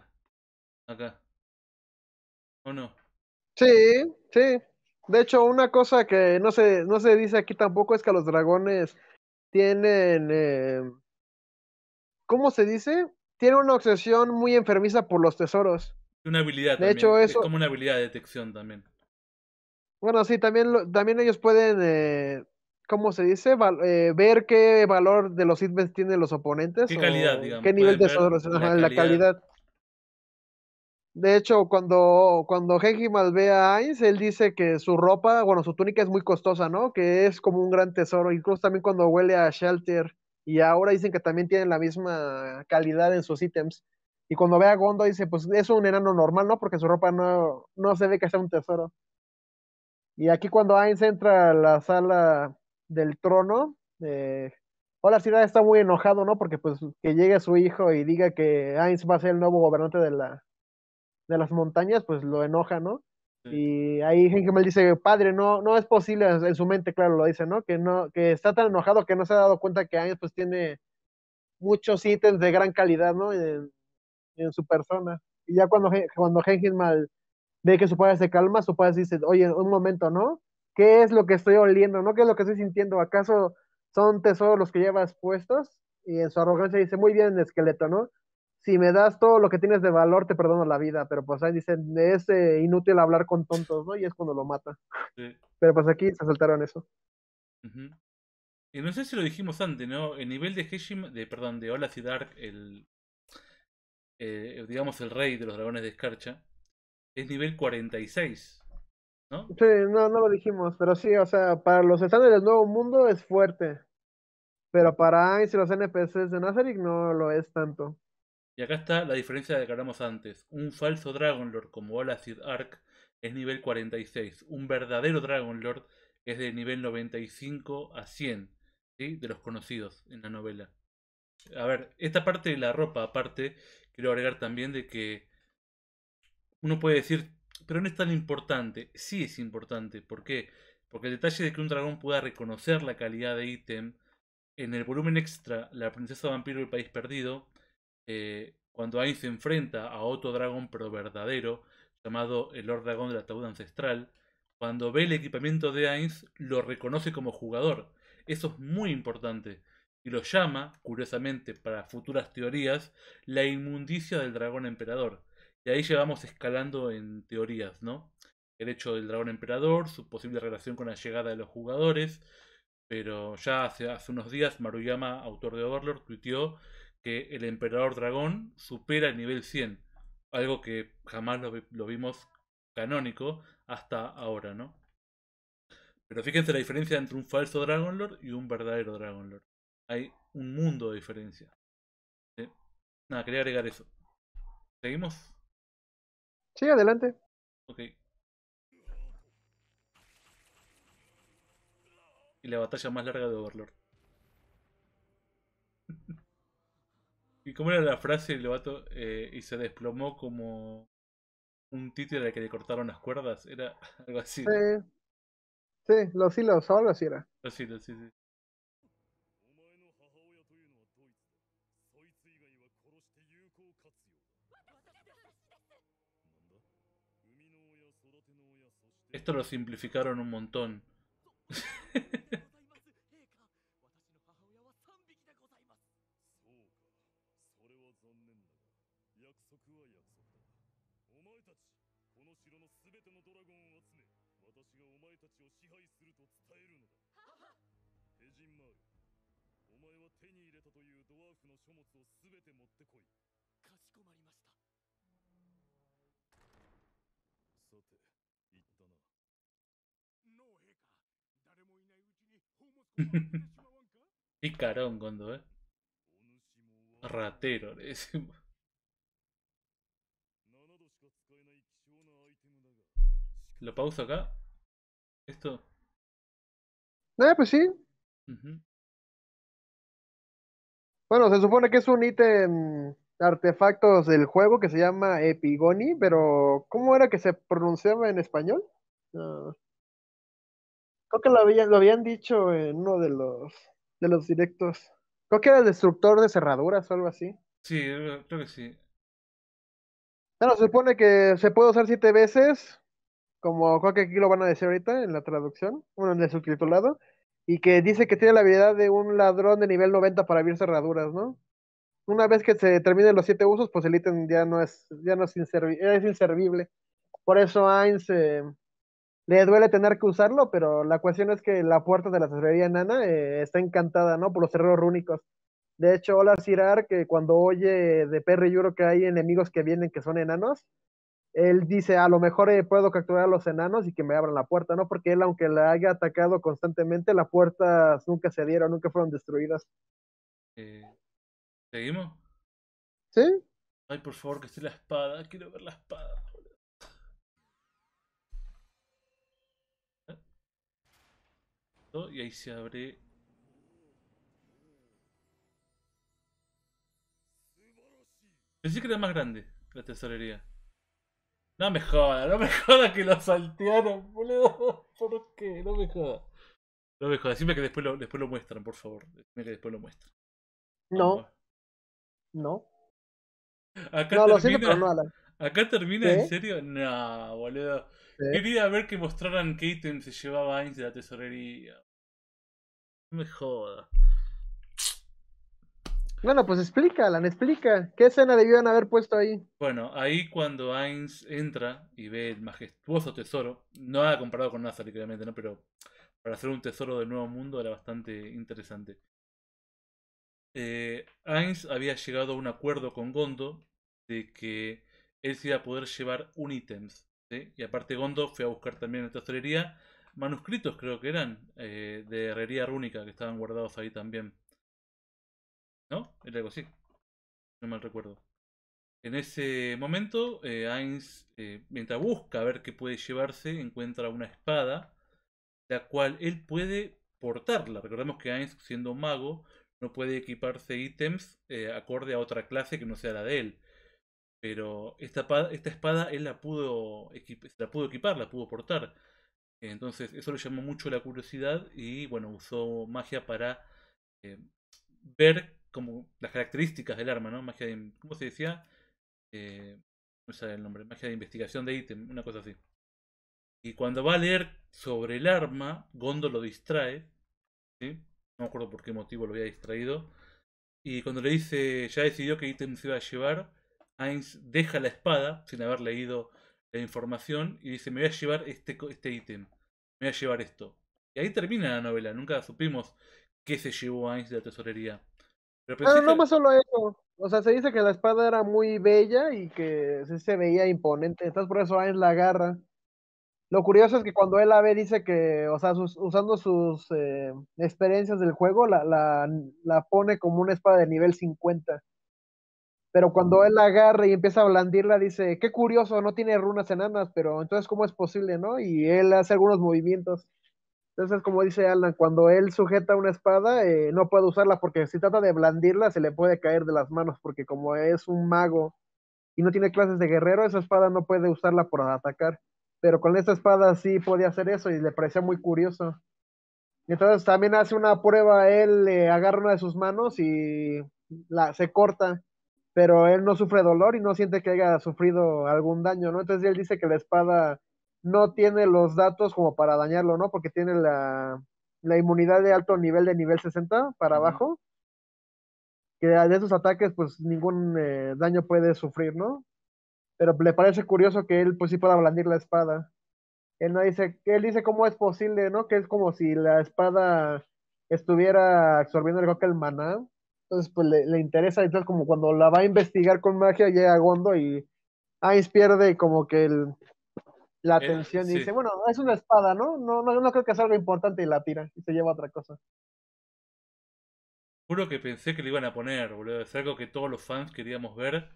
Acá. ¿O no? Sí, sí. De hecho, una cosa que no se, no se dice aquí tampoco es que los dragones tienen, eh, ¿cómo se dice? Tienen una obsesión muy enfermiza por los tesoros. Una habilidad De también. hecho, Es eso- como una habilidad de detección también. Bueno, sí, también, lo- también ellos pueden, eh, ¿cómo se dice? Val- eh, ver qué valor de los ítems tienen los oponentes. ¿Qué calidad, digamos? ¿Qué nivel de tesoros? la calidad. De hecho, cuando, cuando Hengimal ve a Ainz, él dice que su ropa, bueno, su túnica es muy costosa, ¿no? Que es como un gran tesoro. Incluso también cuando huele a Shelter. Y ahora dicen que también tienen la misma calidad en sus ítems. Y cuando ve a Gondo dice, pues es un enano normal, ¿no? Porque su ropa no, no se ve que sea un tesoro. Y aquí cuando Ainz entra a la sala del trono, eh, Hola Sira está muy enojado, ¿no? Porque pues que llegue su hijo y diga que Ainz va a ser el nuevo gobernante de la, de las montañas, pues lo enoja, ¿no? Sí. Y ahí Hengemel dice, padre, no, no es posible, en su mente, claro, lo dice, ¿no? Que no, que está tan enojado que no se ha dado cuenta que Ainz pues tiene muchos ítems de gran calidad, ¿no? En, en su persona. Y ya cuando, cuando Hengemel ve que su padre se calma, su padre dice, oye, un momento, ¿no? ¿Qué es lo que estoy oliendo, no? ¿Qué es lo que estoy sintiendo? ¿Acaso son tesoros los que llevas puestos? Y en su arrogancia dice, muy bien, esqueleto, ¿no? Si me das todo lo que tienes de valor, te perdono la vida. Pero pues ahí dicen, es eh, inútil hablar con tontos, ¿no? Y es cuando lo mata. Sí. Pero pues aquí se saltaron eso. Y no sé si lo dijimos antes, ¿no? El nivel de Heshima, de, perdón, de Ola Dark, el, eh, digamos el rey de los dragones de escarcha, es nivel 46, ¿no? Sí, no, no lo dijimos, pero sí, o sea, para los estándares del nuevo mundo es fuerte. Pero para Ainz y los NPCs de Nazarick no lo es tanto. Y acá está la diferencia de que hablamos antes. Un falso Dragonlord como Olacid Ark es nivel 46. Un verdadero Dragonlord es de nivel 95 a 100, ¿sí? De los conocidos en la novela. A ver, esta parte de la ropa, aparte, quiero agregar también de que uno puede decir, pero no es tan importante. Sí es importante. ¿Por qué? Porque el detalle de que un dragón pueda reconocer la calidad de ítem en el volumen extra, La princesa vampiro del país perdido, eh, cuando Ainz se enfrenta a otro dragón pero verdadero, llamado el Lord Dragón del Ataúd Ancestral, cuando ve el equipamiento de Ainz, lo reconoce como jugador. Eso es muy importante. Y lo llama, curiosamente, para futuras teorías, la inmundicia del dragón emperador. Y ahí ya vamos escalando en teorías, ¿no? El hecho del dragón emperador, su posible relación con la llegada de los jugadores. Pero ya hace, hace unos días, Maruyama, autor de Overlord, tuiteó que el emperador dragón supera el nivel 100. Algo que jamás lo vimos canónico hasta ahora, ¿no? Pero fíjense la diferencia entre un falso Dragonlord y un verdadero Dragonlord. Hay un mundo de diferencia. ¿Sí? Nada, quería agregar eso. ¿Seguimos? Sí, adelante. Ok. Y la batalla más larga de Overlord. ¿Y cómo era la frase el vato? Eh, y se desplomó como un títere al que le cortaron las cuerdas. Era algo así. ¿no? Sí, sí, los hilos, ahora sí era. Así, sí, sí. Esto lo simplificaron un montón. Picarón, Gondo, ¿eh? Ratero, le. Lo pauso acá. Esto. Eh, pues sí. Bueno, se supone que es un ítem artefactos del juego que se llama Epigoni, pero ¿cómo era que se pronunciaba en español? Uh creo que lo habían, lo habían dicho en uno de los de los directos. Creo que era el destructor de cerraduras o algo así. Sí, eh, creo que sí. Bueno, se supone que se puede usar siete veces, como creo que aquí lo van a decir ahorita en la traducción, bueno, en el subtitulado, y que dice que tiene la habilidad de un ladrón de nivel 90 para abrir cerraduras, ¿no? Una vez que se terminen los siete usos, pues el ítem ya no es, ya no es, inservi- es inservible. Por eso Ainz eh, le duele tener que usarlo, pero la cuestión es que la puerta de la tesorería enana eh, está encantada, ¿no? Por los cerros rúnicos. De hecho, Hola Sirar, que cuando oye de Perry Yuro que hay enemigos que vienen que son enanos, él dice, a lo mejor eh, puedo capturar a los enanos y que me abran la puerta, ¿no? Porque él, aunque la haya atacado constantemente, las puertas nunca se dieron, nunca fueron destruidas. Eh, ¿Seguimos? ¿Sí? Ay, por favor, que esté la espada. Quiero ver la espada. boludo. ¿Eh? Y ahí se abre. Pensé que era más grande la tesorería. No me joda, no me joda que lo saltearon, boludo. ¿Por qué? No me joda. No me joda, decime que después lo, después lo muestran, por favor. Decime que después lo muestran. No, no. Acá No, lo termina, siento, pero no, Alan. acá termina ¿Qué? en serio. No, boludo. Quería ver que mostraran qué ítem se llevaba Ainz de la tesorería. No me joda. Bueno, pues explica, Alan, explica. ¿Qué escena debían haber puesto ahí? Bueno, ahí cuando Ainz entra y ve el majestuoso tesoro, no ha comparado con Nazarick, obviamente, ¿no? Pero para hacer un tesoro del nuevo mundo era bastante interesante. Eh, Ainz había llegado a un acuerdo con Gondo de que él se iba a poder llevar un ítem. Y aparte Gondo fue a buscar también en tesorería manuscritos, creo que eran, eh, de herrería rúnica que estaban guardados ahí también. ¿No? Era algo así. No mal recuerdo. En ese momento, eh, eh, mientras busca a ver qué puede llevarse, encuentra una espada, la cual él puede portarla. Recordemos que Ainz, siendo un mago, no puede equiparse ítems eh, acorde a otra clase que no sea la de él. Pero esta, esta espada él la pudo, equipar, la pudo portar. Entonces eso le llamó mucho la curiosidad y bueno, usó magia para eh, ver como las características del arma, ¿no? Magia de, ¿cómo se decía? Eh, no sé el nombre, magia de investigación de ítem, una cosa así. Y cuando va a leer sobre el arma, Gondo lo distrae. No me acuerdo por qué motivo lo había distraído. Y cuando le dice, ya decidió qué ítem se iba a llevar, Ainz deja la espada sin haber leído la información y dice, me voy a llevar este este ítem, me voy a llevar esto. Y ahí termina la novela, nunca supimos qué se llevó Ainz de la tesorería. Pero pensé Ah, no que- más solo eso. O sea, se dice que la espada era muy bella y que sí se veía imponente. Entonces por eso Ainz la agarra. Lo curioso es que cuando él la ve dice que, o sea, sus- usando sus eh, experiencias del juego, la, la, la pone como una espada de nivel 50. Pero cuando él la agarra y empieza a blandirla, dice, qué curioso, no tiene runas enanas, pero entonces, ¿cómo es posible, no? Y él hace algunos movimientos. Entonces, como dice Alan, cuando él sujeta una espada, eh, no puede usarla porque si trata de blandirla, se le puede caer de las manos, porque como es un mago y no tiene clases de guerrero, esa espada no puede usarla por atacar. Pero con esta espada sí podía hacer eso y le parecía muy curioso. Entonces también hace una prueba, él le agarra una de sus manos y la, se corta, pero él no sufre dolor y no siente que haya sufrido algún daño, ¿no? Entonces él dice que la espada no tiene los datos como para dañarlo, ¿no? Porque tiene la, la inmunidad de alto nivel de nivel 60 para abajo, que de esos ataques pues ningún eh, daño puede sufrir, ¿no? Pero le parece curioso que él pues sí pueda blandir la espada. Él no dice, él dice cómo es posible, ¿no? Que es como si la espada estuviera absorbiendo el el maná. Entonces, pues le, le interesa, entonces como cuando la va a investigar con magia, llega Gondo y Ainz pierde como que el, la Eh, atención y dice, bueno, es una espada, ¿no? No, no, no creo que sea algo importante y la tira y se lleva otra cosa. Juro que pensé que lo iban a poner, boludo. Es algo que todos los fans queríamos ver.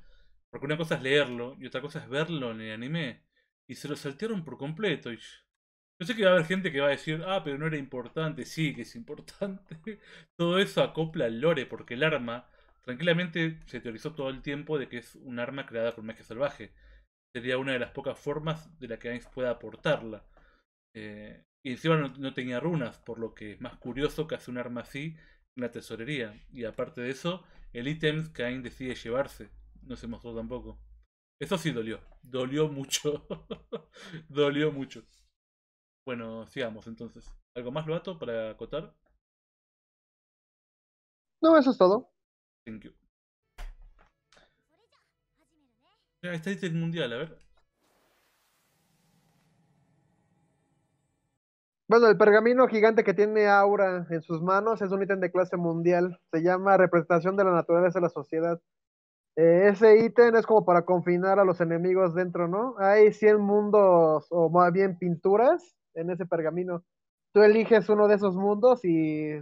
Porque una cosa es leerlo y otra cosa es verlo en el anime. Y se lo saltearon por completo. Y yo sé que va a haber gente que va a decir, ah, pero no era importante. Sí, que es importante. Todo eso acopla al lore porque el arma, tranquilamente se teorizó todo el tiempo de que es un arma creada por magia salvaje. Sería una de las pocas formas de la que Ainz pueda aportarla. Eh, y encima no, no tenía runas, por lo que es más curioso que hace un arma así en la tesorería. Y aparte de eso, el ítem que Ainz decide llevarse. No se mostró tampoco. Eso sí dolió. Dolió mucho. dolió mucho. Bueno, sigamos entonces. ¿Algo más, Loato, para acotar? No, eso es todo. Thank you. Ya, está el mundial, a ver. Bueno, el pergamino gigante que tiene Aura en sus manos es un ítem de clase mundial. Se llama Representación de la Naturaleza de la Sociedad. Eh, ese ítem es como para confinar a los enemigos dentro, ¿no? Hay 100 mundos o más bien pinturas en ese pergamino. Tú eliges uno de esos mundos y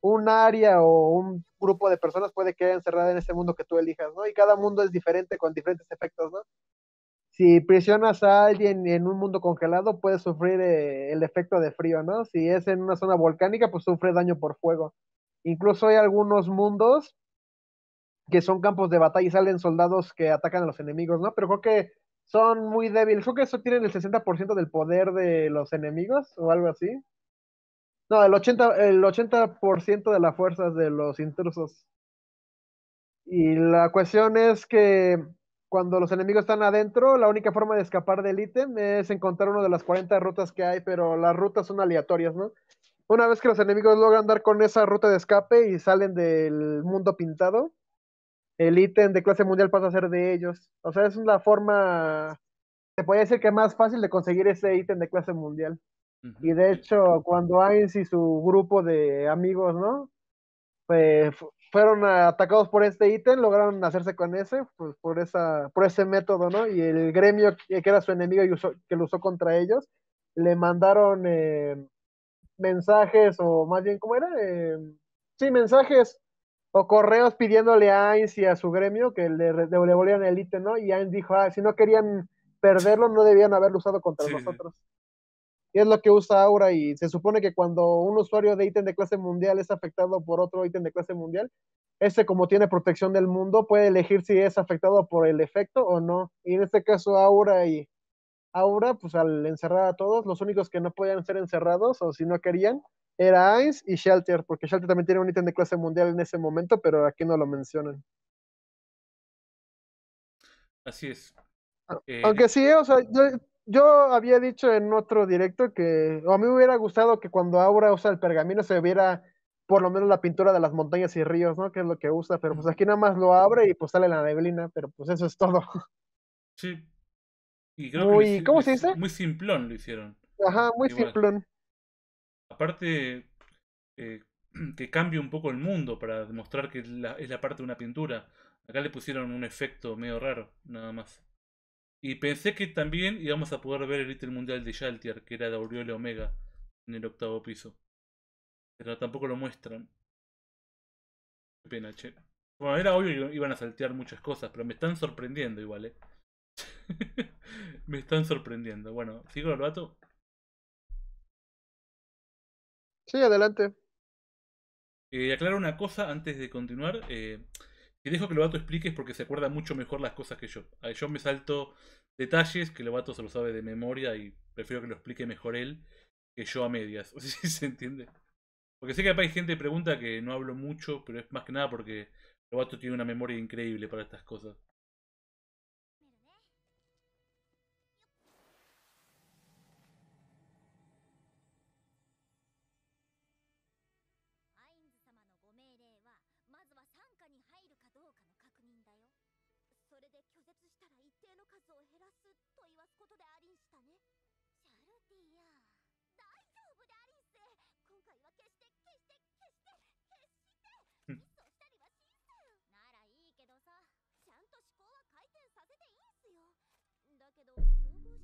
un área o un grupo de personas puede quedar encerrada en ese mundo que tú elijas, ¿no? Y cada mundo es diferente con diferentes efectos, ¿no? Si presionas a alguien en un mundo congelado, puede sufrir eh, el efecto de frío, ¿no? Si es en una zona volcánica, pues sufre daño por fuego. Incluso hay algunos mundos que son campos de batalla y salen soldados que atacan a los enemigos, ¿no? Pero creo que son muy débiles. Creo que eso tienen el 60% del poder de los enemigos o algo así. No, el 80%, el 80 de las fuerzas de los intrusos. Y la cuestión es que cuando los enemigos están adentro, la única forma de escapar del ítem es encontrar una de las 40 rutas que hay, pero las rutas son aleatorias, ¿no? Una vez que los enemigos logran dar con esa ruta de escape y salen del mundo pintado, el ítem de clase mundial pasa a ser de ellos. O sea, es una forma, se puede decir que más fácil de conseguir ese ítem de clase mundial. Y de hecho, cuando Ainz y su grupo de amigos, ¿no? Pues, fu- fueron atacados por este ítem, lograron hacerse con ese, pues por esa, por ese método, ¿no? Y el gremio que que era su enemigo y usó- que lo usó contra ellos, le mandaron eh, mensajes, o más bien, ¿cómo era? Eh, sí, mensajes o correos pidiéndole a Ainz y a su gremio que le, devolvieran el ítem, ¿no? Y Ainz dijo, ah, si no querían perderlo, no debían haberlo usado contra Sí, nosotros. Y es lo que usa Aura y se supone que cuando un usuario de ítem de clase mundial es afectado por otro ítem de clase mundial, ese como tiene protección del mundo puede elegir si es afectado por el efecto o no. Y en este caso Aura y Aura, pues al encerrar a todos, los únicos que no podían ser encerrados o si no querían era Ainz y Shelter, porque Shelter también tiene un ítem de clase mundial en ese momento, pero aquí no lo mencionan. Así es. Ah, Eh, Aunque sí, o sea, yo, yo había dicho en otro directo que a mí me hubiera gustado que cuando Aura usa el pergamino se viera por lo menos la pintura de las montañas y ríos, ¿no? Que es lo que usa, pero pues aquí nada más lo abre y pues sale la neblina, pero pues eso es todo. Sí. Y creo Muy- que hici- ¿cómo se dice? Muy simplón lo hicieron. Ajá, muy Igual. simplón. Aparte, eh, que cambie un poco el mundo para demostrar que es la, parte de una pintura. Acá le pusieron un efecto medio raro, nada más. Y pensé que también íbamos a poder ver el ítem mundial de Shaltier, que era de Aureole Omega, en el octavo piso. Pero tampoco lo muestran. Qué pena, che. Bueno, era obvio que iban a saltear muchas cosas, pero me están sorprendiendo igual, eh. me están sorprendiendo. Bueno, ¿sigo el vato? Sí, adelante. Eh, aclaro una cosa antes de continuar. Eh, dejo que Lobato explique es porque se acuerda mucho mejor las cosas que yo. A yo me salto detalles que Lobato se lo sabe de memoria y prefiero que lo explique mejor él que yo a medias. No sé si se entiende. Porque sé que hay gente que pregunta que no hablo mucho, pero es más que nada porque Lobato tiene una memoria increíble para estas cosas.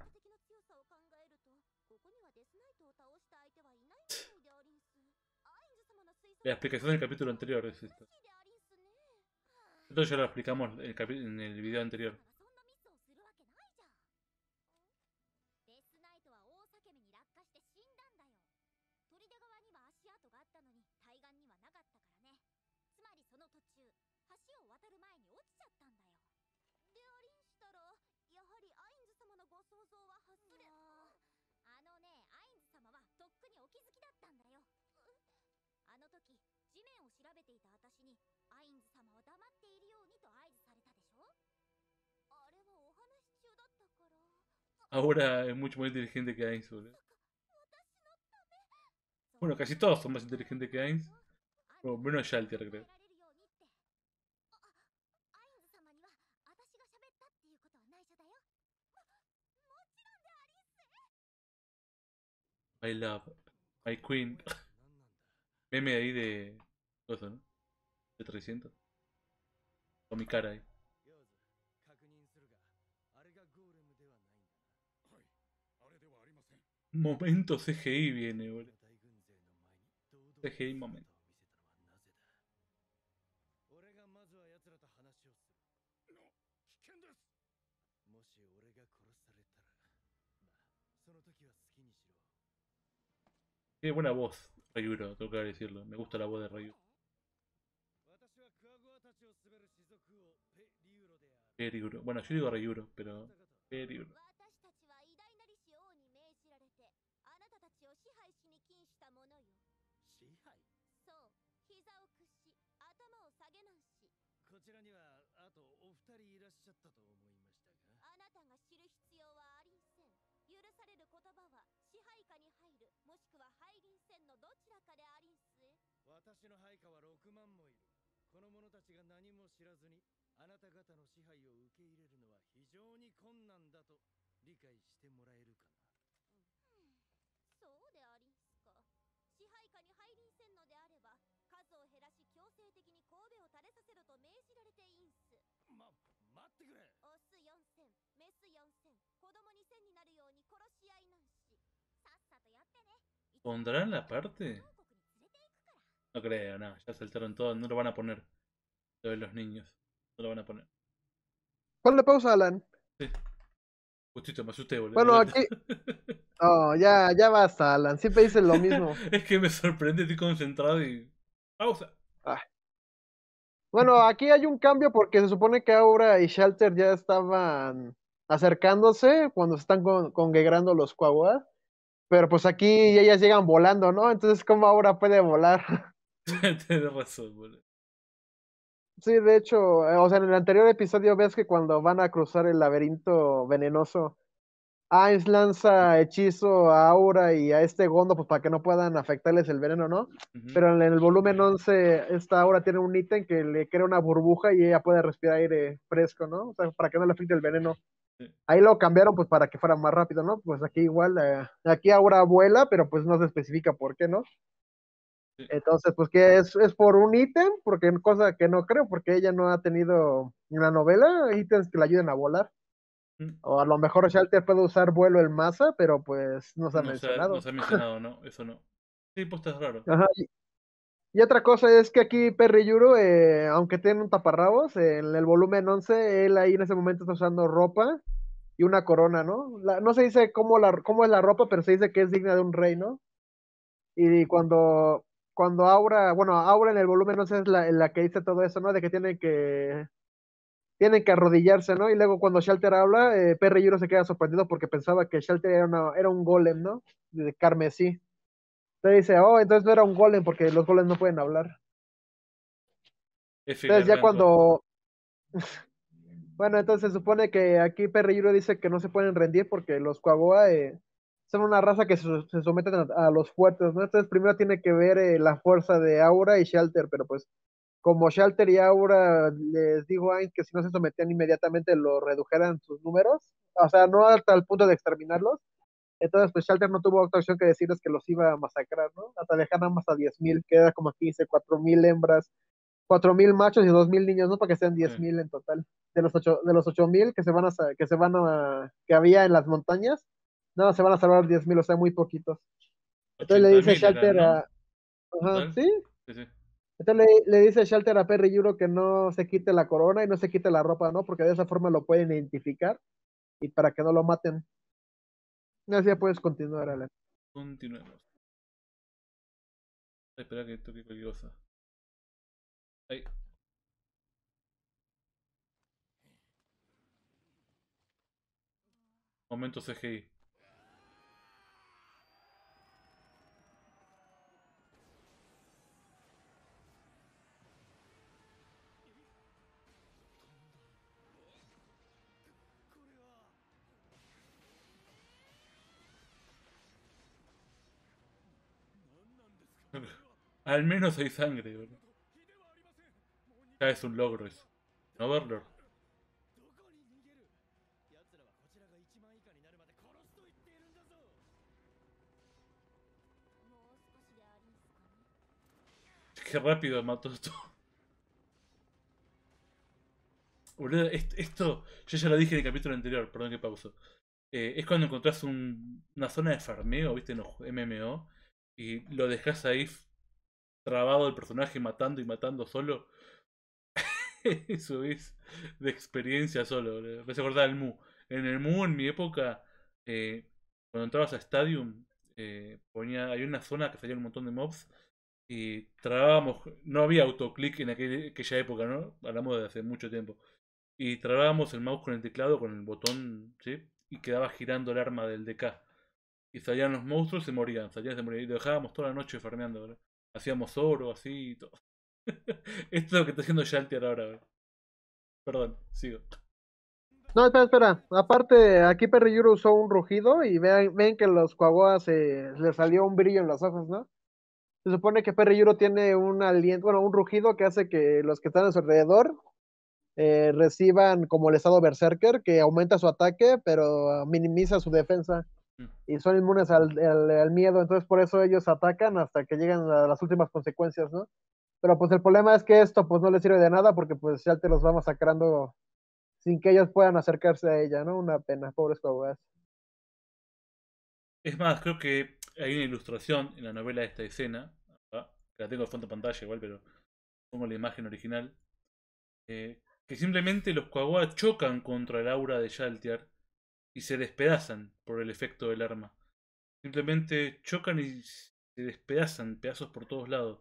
た的な強 さを考えるとここにはデスナイトを倒した相手はいないみたいでありんすアインズ様の推測 La explicación del capítulo anterior es esta. らしいでありんすね Esto ya lo explicamos en el, capi- en el video anterior. 想像は外れあのねアインズ様はとっくにお気づきだったんだよあの時地面を調べていた私にアインズ様は黙っているようにと合図されたでしょあれはお話し中だったから Ahora es mucho más inteligente que Ainz, boludo. Bueno, casi todos son más inteligentes que Ainz. Bueno, menos Shalter, creo. My Love, My Queen. Meme ahí de. Cosa, ¿no? De 300. Con mi cara ahí. Momento CGI viene, boludo. CGI momento. Tiene buena voz, Rayuro, tengo que decirlo. Me gusta la voz de Rayuro. Periuro, Bueno, yo digo Rayuro, pero... Periuro. 私の配下は6万もいる。この者たちが何も知らずにあなた方の支配を受け入れるのは非常に困難だと理解してもらえるかな。そうでありんすか。支配下に入りんせんのであれば数を減らし強制的に神戸を垂れさせろと命じられていいんす。ま待ってくれ。オス4000メス4000子供2000になるように殺し合いなんし。さっさとやってね。¿Pondrán la parte? No creo, no. Ya saltaron todo. No lo van a poner. Lo de los niños. No lo van a poner. Ponle pausa, Alan. Justito, me asusté, boludo. Bueno, aquí. Oh, ya, ya basta, Alan. Siempre dicen lo mismo. es que me sorprende, estoy concentrado y. ¡Pausa! Bueno, aquí hay un cambio porque se supone que Aura y Shelter ya estaban acercándose cuando se están con, congregando los Quagua. Pero pues aquí ellas llegan volando, ¿no? Entonces, ¿cómo Aura puede volar? Tienes razón, boludo. Sí, de hecho, eh, o sea, en el anterior episodio ves que cuando van a cruzar el laberinto venenoso, Ainz lanza hechizo a Aura y a este Gondo, pues para que no puedan afectarles el veneno, ¿no? Pero en el volumen 11, esta Aura tiene un ítem que le crea una burbuja y ella puede respirar aire fresco, ¿no? O sea, para que no le afecte el veneno. Sí. Ahí lo cambiaron pues para que fuera más rápido, ¿no? Pues aquí igual, eh, aquí Aura vuela, pero pues no se especifica por qué, ¿no? Entonces, pues que es, es por un ítem, porque cosa que no creo, porque ella no ha tenido en la novela ítems que le ayuden a volar. Mm. O a lo mejor Shelter puede usar vuelo en masa, pero pues no se ha No se, ha, mencionado. no se ha mencionado, no. Eso no. Sí, pues es raro. Ajá, y, y otra cosa es que aquí Perry Yuro, eh, aunque tiene un taparrabos, en el volumen 11, él ahí en ese momento está usando ropa y una corona, ¿no? La- no se dice cómo, la, cómo es la ropa, pero se dice que es digna de un rey, ¿no? Y cuando, cuando Aura, bueno, Aura en el volumen 11 es la, la que dice todo eso, ¿no? De que tienen que tienen que arrodillarse, ¿no? Y luego cuando Shelter habla, eh, Perry Yuro se queda sorprendido porque pensaba que Shelter era, una- era un golem, ¿no? De carmesí. Entonces dice, oh, entonces no era un golem porque los golems no pueden hablar. Entonces ya cuando... bueno, entonces se supone que aquí Perrillo dice que no se pueden rendir porque los Quagoa eh, son una raza que se, se someten a, a los fuertes, ¿no? Entonces primero tiene que ver eh, la fuerza de Aura y Shelter, pero pues como Shelter y Aura les dijo a Ainz que si no se sometían inmediatamente lo redujeran sus números, o sea, no hasta el punto de exterminarlos. Entonces, pues Shelter no tuvo otra opción que decirles que los iba a masacrar, ¿no? Hasta dejar nada más a 10.000, que era como aquí dice, 4.000 hembras, 4.000 machos y 2.000 niños, ¿no? Para que sean 10.000 en total. De los 8 de los 8.000 que se van a que se van a que había en las montañas, No, se van a salvar 10.000, o sea, muy poquitos. Entonces le dice 80.000 eran, Shelter ¿no? a... Ajá. ¿sí? Sí, sí. Entonces le, le dice Shelter a Perry Yuro que no se quite la corona y no se quite la ropa, ¿no? Porque de esa forma lo pueden identificar y para que no lo maten. Así ya puedes continuar, Alan. Continuemos. Ay, espera que toque cualquier cosa. Ahí. Momento CGI. Al menos hay sangre, boludo. Ya es un logro eso. No, Overlord. Qué rápido mató esto. Boludo, esto, yo ya lo dije en el capítulo anterior, perdón que pauso. Eh, es cuando encontrás un, una zona de farmeo, viste, en los MMO, y lo dejas ahí trabado el personaje matando y matando solo. Subís de experiencia solo. Me hace acordar al Mu. En el Mu, en mi época, eh, cuando entrabas a Stadium, eh, ponía, había una zona que salía un montón de mobs y trabábamos, no había autoclick en aquel- aquella época, ¿no? Hablamos de hace mucho tiempo. Y trabábamos el mouse con el teclado, con el botón, ¿sí? Y quedaba girando el arma del DK. Y salían los monstruos y se morían, salían y se morían. Y lo dejábamos toda la noche farmeando, ¿verdad? Hacíamos oro, así y todo. Esto es lo que está haciendo Shaltier ahora. Perdón, sigo. No, espera, espera. Aparte, aquí Perry Yuro usó un rugido y vean, ven que los Coagoas eh, le salió un brillo en los ojos, ¿no? Se supone que Perry Yuro tiene un aliento, bueno, un rugido que hace que los que están a su alrededor eh, reciban como el estado Berserker, que aumenta su ataque, pero minimiza su defensa. Mm. Y son inmunes al, al- al miedo, entonces por eso ellos atacan hasta que llegan a las últimas consecuencias, ¿no? Pero pues el problema es que esto pues no les sirve de nada porque pues ya te los va masacrando sin que ellos puedan acercarse a ella, ¿no? Una pena, pobres Coagoas. Es más, creo que hay una ilustración en la novela de esta escena, que la tengo de fondo de pantalla igual, pero pongo la imagen original, eh, que simplemente los Kawa chocan contra el aura de Shaltiar y se despedazan por el efecto del arma. Simplemente chocan y se despedazan, pedazos por todos lados.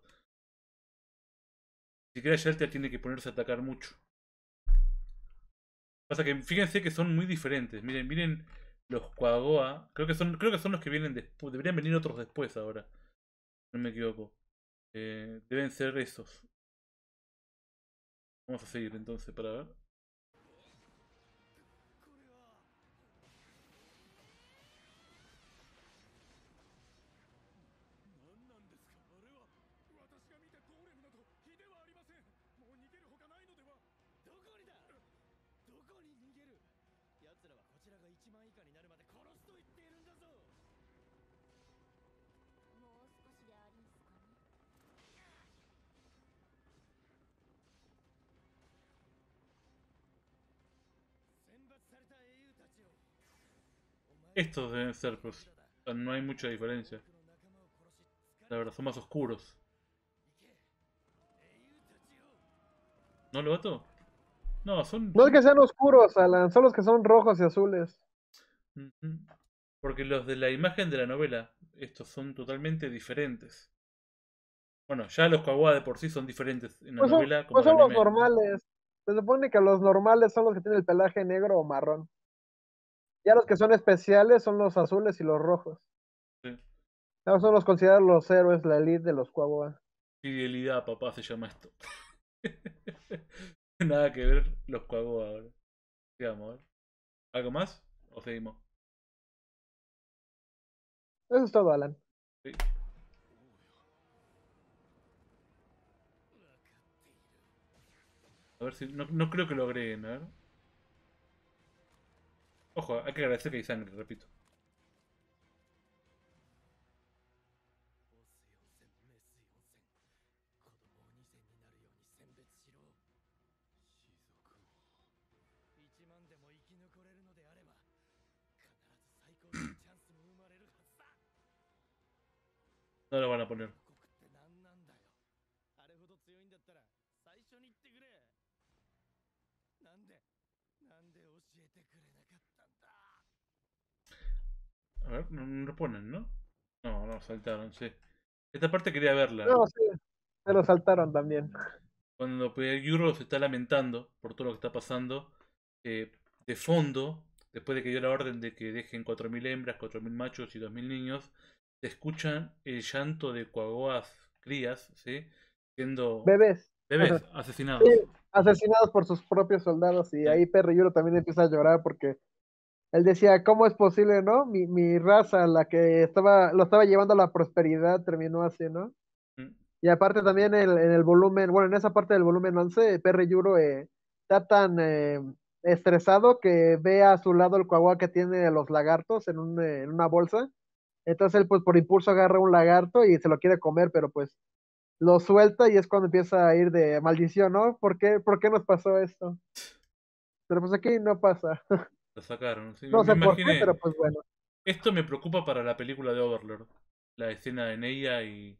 Ni siquiera Shaltiar tiene que ponerse a atacar mucho. Pasa que fíjense que son muy diferentes. Miren, miren los Quagoa. Creo que son, creo que son los que vienen después. Deberían venir otros después ahora. No me equivoco. Eh, deben ser esos. Vamos a seguir entonces para ver. Estos deben ser, pues. No hay mucha diferencia. La verdad, son más oscuros. ¿No lo vato? No, son. No es que sean oscuros, Alan, son los que son rojos y azules. Porque los de la imagen de la novela, estos son totalmente diferentes. Bueno, ya los kawaii de por sí son diferentes en la Pues son, novela como pues son los normales. Se supone que los normales son los que tienen el pelaje negro o marrón. Ya los que son especiales son los azules y los rojos. Sí. Esos son los considerados los héroes, la elite de los Quaboa. Fidelidad, papá, se llama esto. Nada que ver los kawaii ahora. Ver. ¿Algo más? ¿O seguimos? Eso es todo, Alan. Sí. A ver si. No, no creo que lo agreguen, a ver. Ojo, hay que agradecer que hay sangre, repito. No lo van a poner. A ver, no, no lo ponen, ¿no? No, no, saltaron, sí. Esta parte quería verla. No, sí, se lo saltaron también. Cuando Yuro se está lamentando por todo lo que está pasando, eh, de fondo, después de que dio la orden de que dejen 4.000 hembras, 4.000 machos y 2.000 niños, se escuchan el llanto de Coagoas crías, ¿sí? Siendo Bebés bebés asesinados. Sí. asesinados por sus propios soldados y ahí Perry Yuro también empieza a llorar porque él decía, ¿cómo es posible, no? Mi, mi raza, la que estaba, lo estaba llevando a la prosperidad, terminó así, ¿no? Mm. Y aparte también el- en el volumen, bueno, en esa parte del volumen 11, Perry Yuro eh, está tan eh, estresado que ve a su lado el coagua que tiene a los lagartos en, un, eh, en una bolsa. Entonces él pues por impulso agarra un lagarto y se lo quiere comer, pero pues lo suelta y es cuando empieza a ir de maldición, ¿no? ¿Por qué, por qué nos pasó esto? Pero pues aquí no pasa. Lo sacaron. sí, No me sé por qué, imaginé. pero pues bueno. Esto me preocupa para la película de Overlord. La escena de Neia y,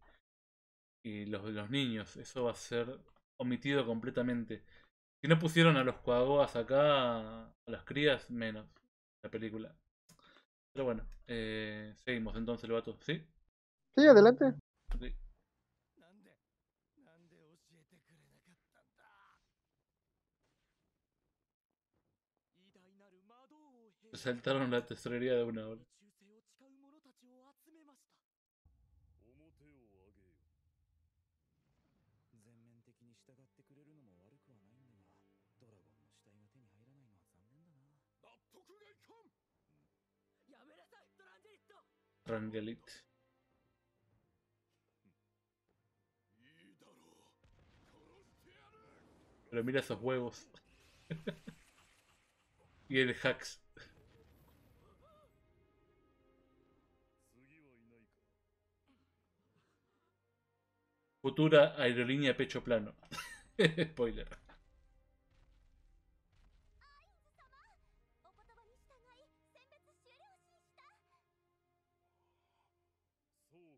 y los, los niños. Eso va a ser omitido completamente. Si no pusieron a los Coagoas acá, a las crías, menos la película. Pero bueno, eh, seguimos entonces, el vato. ¿Sí? Sí, adelante. Sí. saltaron la tesorería de una hora. Rangelit. Pero mira esos huevos. y el hacks. Futura aerolínea pecho plano. Spoiler.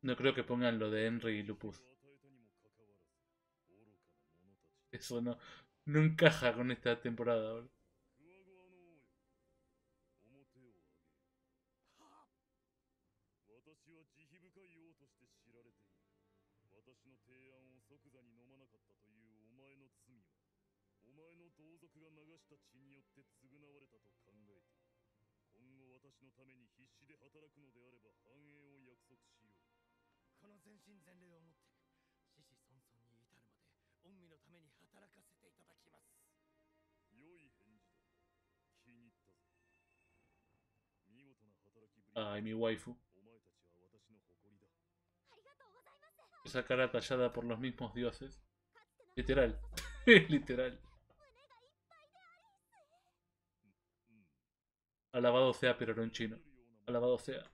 No creo que pongan lo de Henry y Lupus. Eso no, no encaja con esta temporada. ¿verdad? 身全霊をもって獅子孫孫に至るまで御身のために働かせていただきます良い返事だ気に入ったぞ見事な働きぶり Ay, mi waifu. お前たちは私の誇りだありがとうございます Esa cara tallada por los mismos dioses. かつての Literal. Literal. 胸がいっぱいでありんすうん Alabado sea, pero no en chino. 出るようなもの Alabado sea.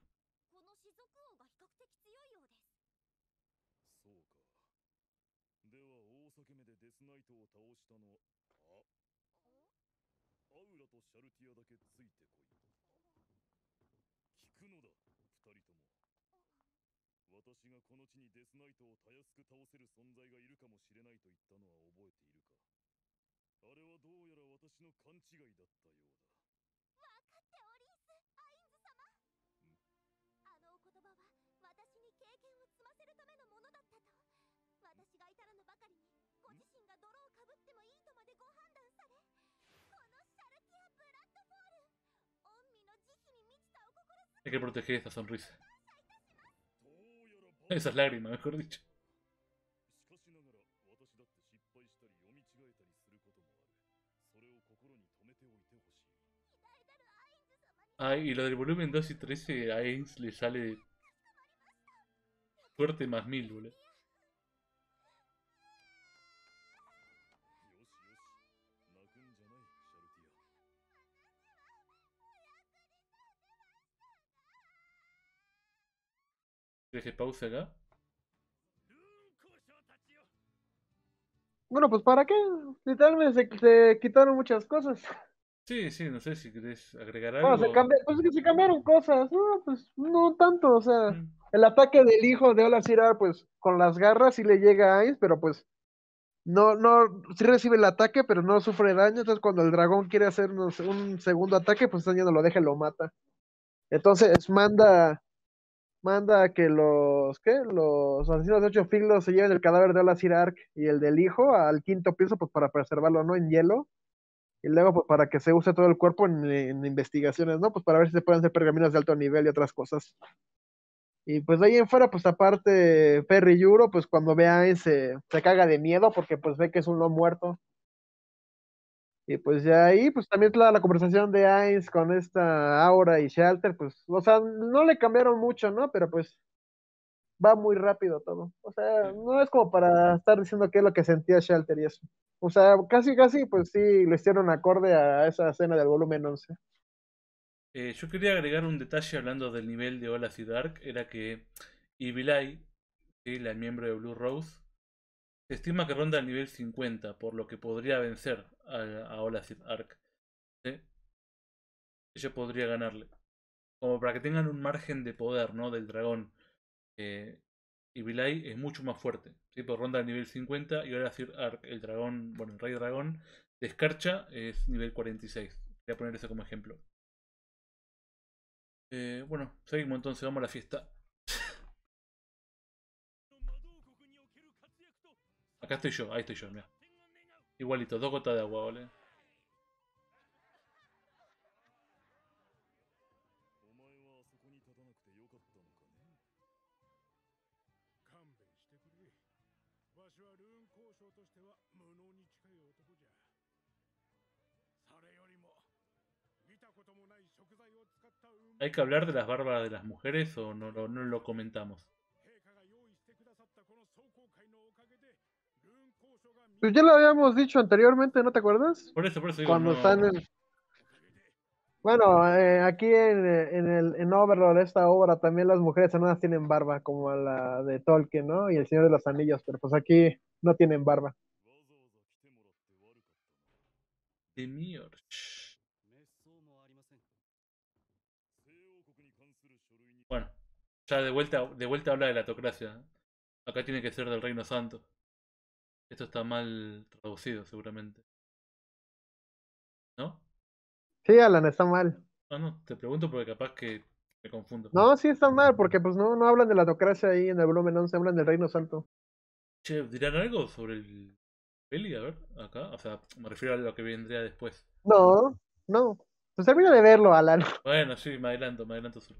私がこの地にデスナイトをたやすく倒せる存在がいるかもしれないと言ったのは覚えているか。あれはどうやら私の勘違いだったようだ。わかっておりんすアインズ様。あのお言葉は私に経験を積ませるためのものだったと。私が至らぬばかりにご自身が泥をかぶってもいいとまでご判断されこのシャルティア・ブラッドフォール。御身の慈悲に満ちたお心遣 Hay que proteger esa sonrisa. Esas lágrimas, mejor dicho. Ay, y lo del volumen 2 y 13 eh, a Ains le sale fuerte más mil, boludo. Deje pausa acá. Bueno, pues ¿para qué? Literalmente se, quitaron muchas cosas. Sí, sí, no sé si querés agregar algo. Bueno, se. Pues que se cambiaron cosas, no, pues no tanto, o sea, mm. el ataque del hijo de Ola Sirar, pues con las garras sí le llega a Ains, pero pues no, no, sí recibe el ataque, pero no sufre daño, entonces cuando el dragón quiere hacer un segundo ataque, pues Tanya no lo deja y lo mata. Entonces manda manda a que los, ¿qué? Los asesinos de ocho filos se lleven el cadáver de Ola Sirar y el del hijo al quinto piso, pues para preservarlo, ¿no? En hielo. Y luego, pues, para que se use todo el cuerpo en, investigaciones, ¿no? Pues para ver si se pueden hacer pergaminos de alto nivel y otras cosas. Y pues de ahí en fuera, pues aparte, Perry Yuro, pues cuando ve a se, se caga de miedo porque pues ve que es un no muerto. Y pues ya ahí, pues también la, la conversación de Ainz con esta Aura y Shelter, pues, o sea, no le cambiaron mucho, ¿no? Pero pues va muy rápido todo. O sea, no es como para estar diciendo qué es lo que sentía Shelter y eso. O sea, casi, casi, pues sí, le hicieron acorde a esa escena del volumen 11. Eh, yo quería agregar un detalle hablando del nivel de Olas y Dark, era que Evil Eye, la miembro de Blue Rose, se estima que ronda el nivel 50, por lo que podría vencer a, a Olas y Dark. ¿sí? Ella podría ganarle. Como para que tengan un margen de poder, ¿no? Del dragón. Eh, Evil Eye es mucho más fuerte. ¿sí? Por ronda el nivel 50 y decir Ark, el dragón, bueno, el rey dragón de Escarcha es nivel 46. Voy a poner eso como ejemplo. Eh, bueno, seguimos entonces, vamos a la fiesta. Acá estoy yo, ahí estoy yo, mira. Igualito, dos gotas de agua, ¿vale? ¿Hay que hablar de las bárbaras de las mujeres o no lo comentamos? Pues ya lo habíamos dicho anteriormente, ¿no te acuerdas? Por eso, por eso. Digo, Cuando no... están en... Bueno, eh, aquí en, en, el, en Overlord, esta obra, también las mujeres enanas tienen barba, como la de Tolkien, ¿no? Y el Señor de los Anillos, pero pues aquí no tienen barba. Bueno, ya de vuelta, de vuelta habla de la autocracia. Acá tiene que ser del Reino Santo. Esto está mal traducido, seguramente. ¿No? Sí, Alan, está mal. No, no, te pregunto porque capaz que me confundo. No, sí está mal, porque pues no, no hablan de la autocracia ahí en el volumen 11, hablan del Reino Santo. Che, ¿dirán algo sobre el peli? A ver, acá. O sea, me refiero a lo que vendría después. No, no. Pues termina de verlo, Alan. Bueno, sí, me adelanto, me adelanto solo.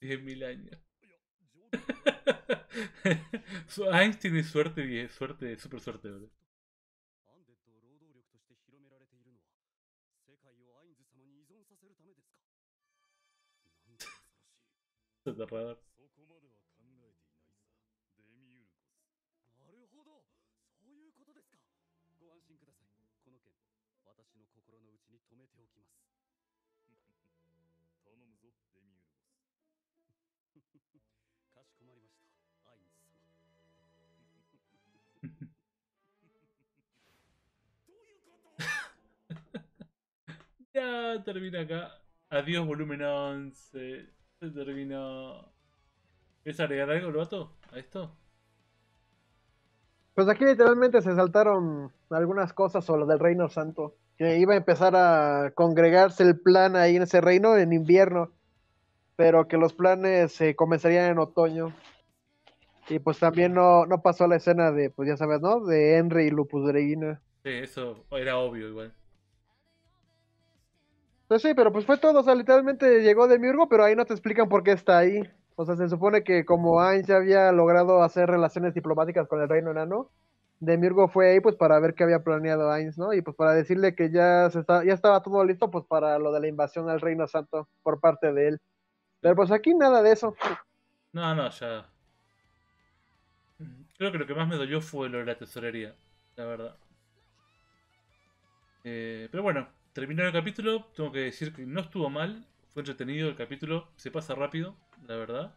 10.000 años. Einstein es suerte, bien, suerte, super suerte, bro. aterrador. Ya termina acá. Adiós, volumen 11. Se terminó. ¿Quieres agregar algo, Lobato? ¿A esto? Pues aquí literalmente se saltaron algunas cosas sobre lo del Reino Santo. Que iba a empezar a congregarse el plan ahí en ese reino en invierno. Pero que los planes se comenzarían en otoño. Y pues también no, no pasó la escena de, pues ya sabes, ¿no? De Henry y Lupus Regina. Sí, eso era obvio igual. Pues sí, pero pues fue todo, o sea, literalmente llegó Demiurgo, pero ahí no te explican por qué está ahí. O sea, se supone que como Ainz ya había logrado hacer relaciones diplomáticas con el reino enano, Demiurgo fue ahí pues para ver qué había planeado Ainz, ¿no? Y pues para decirle que ya se está, ya estaba todo listo pues para lo de la invasión al reino santo por parte de él. Pero pues aquí nada de eso. No, no, ya. Creo que lo que más me dolió fue lo de la tesorería, la verdad. Eh, pero bueno, terminó el capítulo. Tengo que decir que no estuvo mal. Fue entretenido el capítulo. Se pasa rápido, la verdad.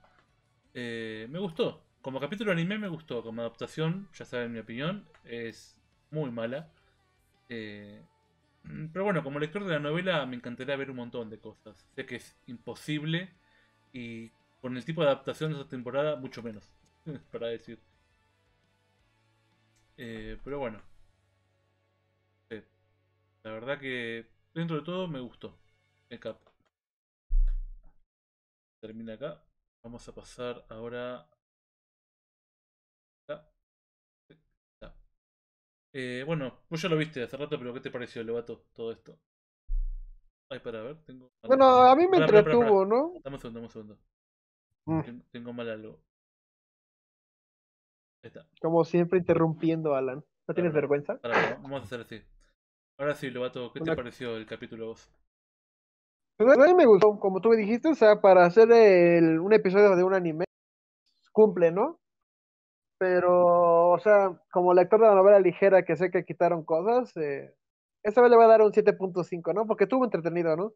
Eh, me gustó. Como capítulo anime me gustó. Como adaptación, ya saben mi opinión, es muy mala. Eh, pero bueno, como lector de la novela me encantaría ver un montón de cosas. Sé que es imposible y con el tipo de adaptación de esta temporada, mucho menos, para decir. Eh, pero bueno. La verdad que dentro de todo me gustó el cap. Termina acá. Vamos a pasar ahora. Acá. Acá. Eh, bueno, vos ya lo viste hace rato, pero ¿qué te pareció, Levato, todo esto? Ay, para ver, tengo. Bueno, a mí me Pará, pará, pará, entretuvo, pará. ¿no? Dame un segundo, dame un segundo. Mm. Ten- Tengo mal algo. Ahí está. Como siempre interrumpiendo, Alan. ¿No tienes vergüenza? Vamos a hacer así. Ahora sí, Lobato, ¿qué te pareció el capítulo a vos? Pues a mí me gustó, como tú me dijiste, o sea, para hacer el- un episodio de un anime, cumple, ¿no? Pero, o sea, como lector de la novela ligera que sé que quitaron cosas, eh, esta vez le voy a dar un 7.5, ¿no? Porque estuvo entretenido, ¿no?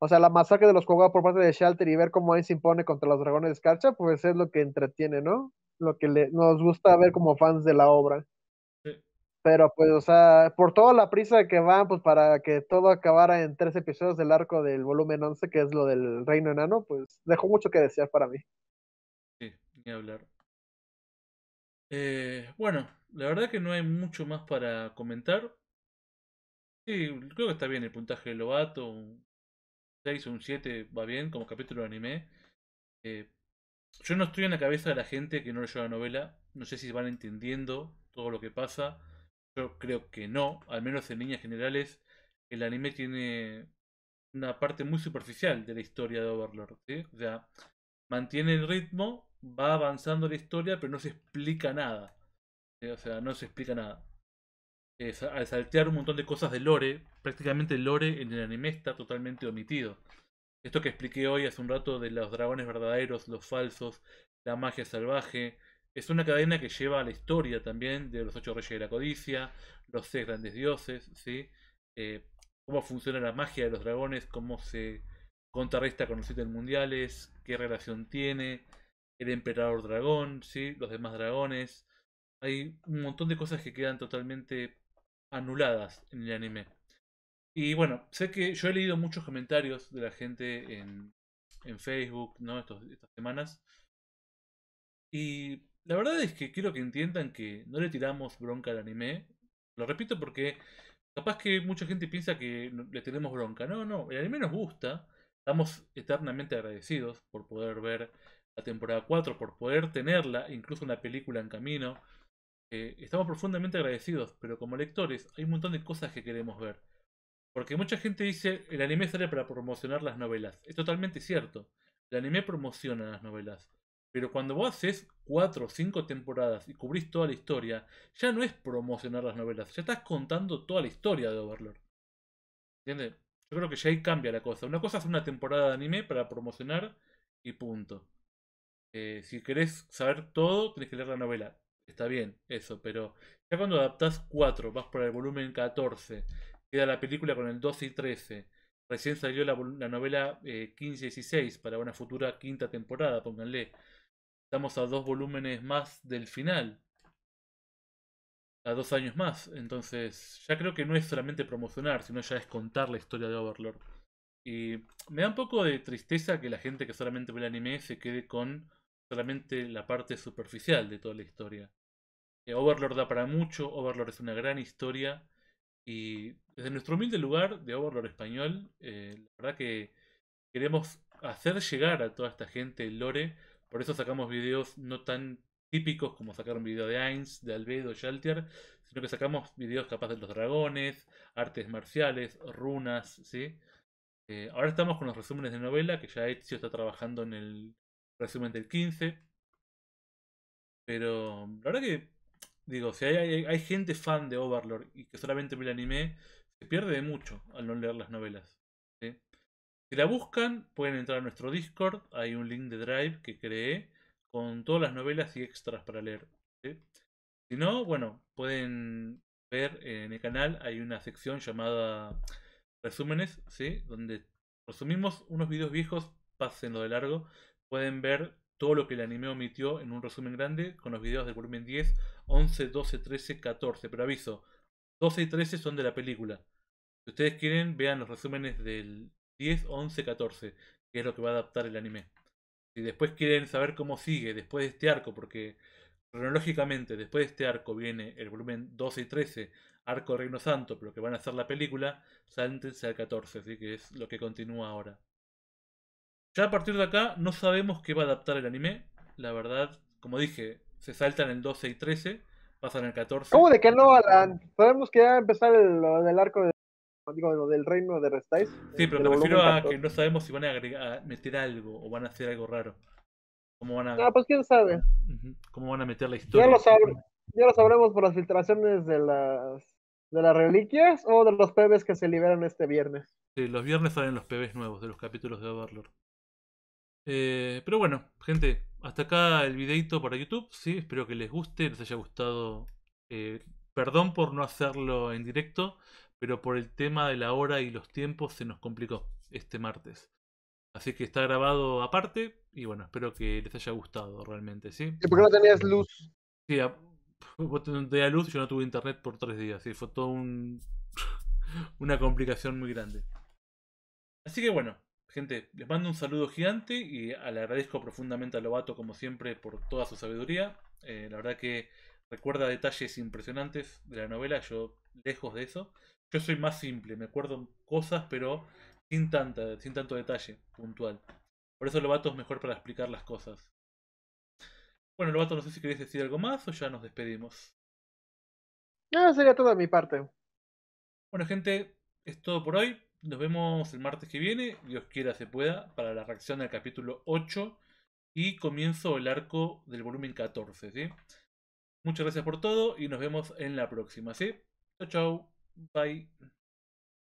O sea, la masacre de los jugadores por parte de Shelter y ver cómo él se impone contra los dragones de escarcha, pues es lo que entretiene, ¿no? Lo que le- nos gusta ver como fans de la obra. Pero pues, o sea, por toda la prisa que van, pues para que todo acabara en tres episodios del arco del volumen 11, que es lo del Reino Enano, pues dejó mucho que desear para mí. Sí, ni hablar. Eh, bueno, la verdad que no hay mucho más para comentar. Sí, creo que está bien el puntaje de Lobato. Un 6 o un 7 va bien como capítulo de anime. Eh, yo no estoy en la cabeza de la gente que no leyó la novela. No sé si van entendiendo todo lo que pasa. Yo creo que no, al menos en líneas generales. El anime tiene una parte muy superficial de la historia de Overlord. ¿sí? O sea, mantiene el ritmo, va avanzando la historia, pero no se explica nada. O sea, no se explica nada. Al saltear un montón de cosas de lore, prácticamente el lore en el anime está totalmente omitido. Esto que expliqué hoy hace un rato de los dragones verdaderos, los falsos, la magia salvaje, es una cadena que lleva a la historia también de los ocho reyes de la codicia, los seis grandes dioses, ¿sí? Eh, cómo funciona la magia de los dragones, cómo se contrarresta con los siete mundiales, qué relación tiene, el emperador dragón, ¿sí? los demás dragones. Hay un montón de cosas que quedan totalmente anuladas en el anime. Y bueno, sé que yo he leído muchos comentarios de la gente en, en Facebook, ¿no? Estas semanas. Y la verdad es que quiero que entiendan que no le tiramos bronca al anime. Lo repito porque capaz que mucha gente piensa que le tenemos bronca. No, no, el anime nos gusta. Estamos eternamente agradecidos por poder ver la temporada 4, por poder tenerla, incluso una película en camino. Eh, estamos profundamente agradecidos, pero como lectores hay un montón de cosas que queremos ver. Porque mucha gente dice, el anime sale para promocionar las novelas. Es totalmente cierto. El anime promociona las novelas. Pero cuando vos haces cuatro o cinco temporadas y cubrís toda la historia, ya no es promocionar las novelas, ya estás contando toda la historia de Overlord. ¿Entiendes? Yo creo que ya ahí cambia la cosa. Una cosa es una temporada de anime para promocionar y punto. Eh, si querés saber todo, tenés que leer la novela. Está bien, eso, pero ya cuando adaptás 4, vas por el volumen 14, queda la película con el 12 y 13, recién salió la, la novela eh, 15 y 16 para una futura quinta temporada, pónganle. Estamos a dos volúmenes más del final. A dos años más. Entonces, ya creo que no es solamente promocionar, sino ya es contar la historia de Overlord. Y me da un poco de tristeza que la gente que solamente ve el anime se quede con solamente la parte superficial de toda la historia. Eh, Overlord da para mucho, Overlord es una gran historia. Y desde nuestro humilde lugar de Overlord español, eh, la verdad que queremos hacer llegar a toda esta gente el lore. Por eso sacamos videos no tan típicos como sacar un de Ainz, de Albedo, Shaltier, sino que sacamos videos capaz de los dragones, artes marciales, runas, ¿sí? Eh, ahora estamos con los resúmenes de novela, que ya Ezio está trabajando en el resumen del 15. Pero la verdad que, digo, si hay, hay- hay gente fan de Overlord y que solamente ve el anime, se pierde de mucho al no leer las novelas. Si la buscan, pueden entrar a nuestro Discord, hay un link de Drive que creé con todas las novelas y extras para leer. Si no, bueno, pueden ver en el canal, hay una sección llamada resúmenes, ¿sí? Donde resumimos unos videos viejos, pásenlo de largo, pueden ver todo lo que el anime omitió en un resumen grande con los videos del volumen 10, 11, 12, 13, 14. Pero aviso, 12 y 13 son de la película. Si ustedes quieren, vean los resúmenes del 10, 11, 14, que es lo que va a adaptar el anime. Si después quieren saber cómo sigue después de este arco, porque cronológicamente después de este arco viene el volumen 12 y 13, arco de Reino Santo, pero que van a hacer la película, sáltense al 14, ¿sí? que es lo que continúa ahora. Ya a partir de acá no sabemos qué va a adaptar el anime. La verdad, como dije, se saltan el 12 y 13, pasan el 14. ¿Cómo de que no, Alan? Sabemos que va a empezar el, del arco de, digo, lo del reino de Restais. Sí, pero me refiero a 14. que no sabemos si van a, agregar, a meter algo o van a hacer algo raro. ¿Cómo van a, Ah, pues quién sabe. Cómo van a meter la Ya historia? lo, sab- ya lo sabremos por las filtraciones de las de las reliquias o de los pebes que se liberan este viernes. Sí, los viernes salen los PBs nuevos de los capítulos de Overlord. Eh, pero bueno, gente, hasta acá el videito para YouTube. Sí, espero que les guste, les haya gustado. Eh, perdón por no hacerlo en directo, pero por el tema de la hora y los tiempos se nos complicó este martes. Así que está grabado aparte y bueno, espero que les haya gustado realmente, ¿sí? ¿Y por qué no tenías luz? Sí, a- vos tenías luz yo no tuve internet por tres días. Sí, fue todo un, una complicación muy grande. Así que bueno, gente, les mando un saludo gigante y le agradezco profundamente a Lobato, como siempre, por toda su sabiduría. Eh, la verdad que recuerda detalles impresionantes de la novela, yo lejos de eso. Yo soy más simple, me acuerdo cosas, pero sin, tanta, sin tanto detalle puntual. Por eso Lobato es mejor para explicar las cosas. Bueno, Lobato, no sé si queréis decir algo más o ya nos despedimos. No, sería toda mi parte. Bueno, gente, es todo por hoy. Nos vemos el martes que viene, Dios quiera se pueda, para la reacción al capítulo 8 y comienzo el arco del volumen 14, ¿sí? Muchas gracias por todo y nos vemos en la próxima, ¿sí? Chau, chau. Bye.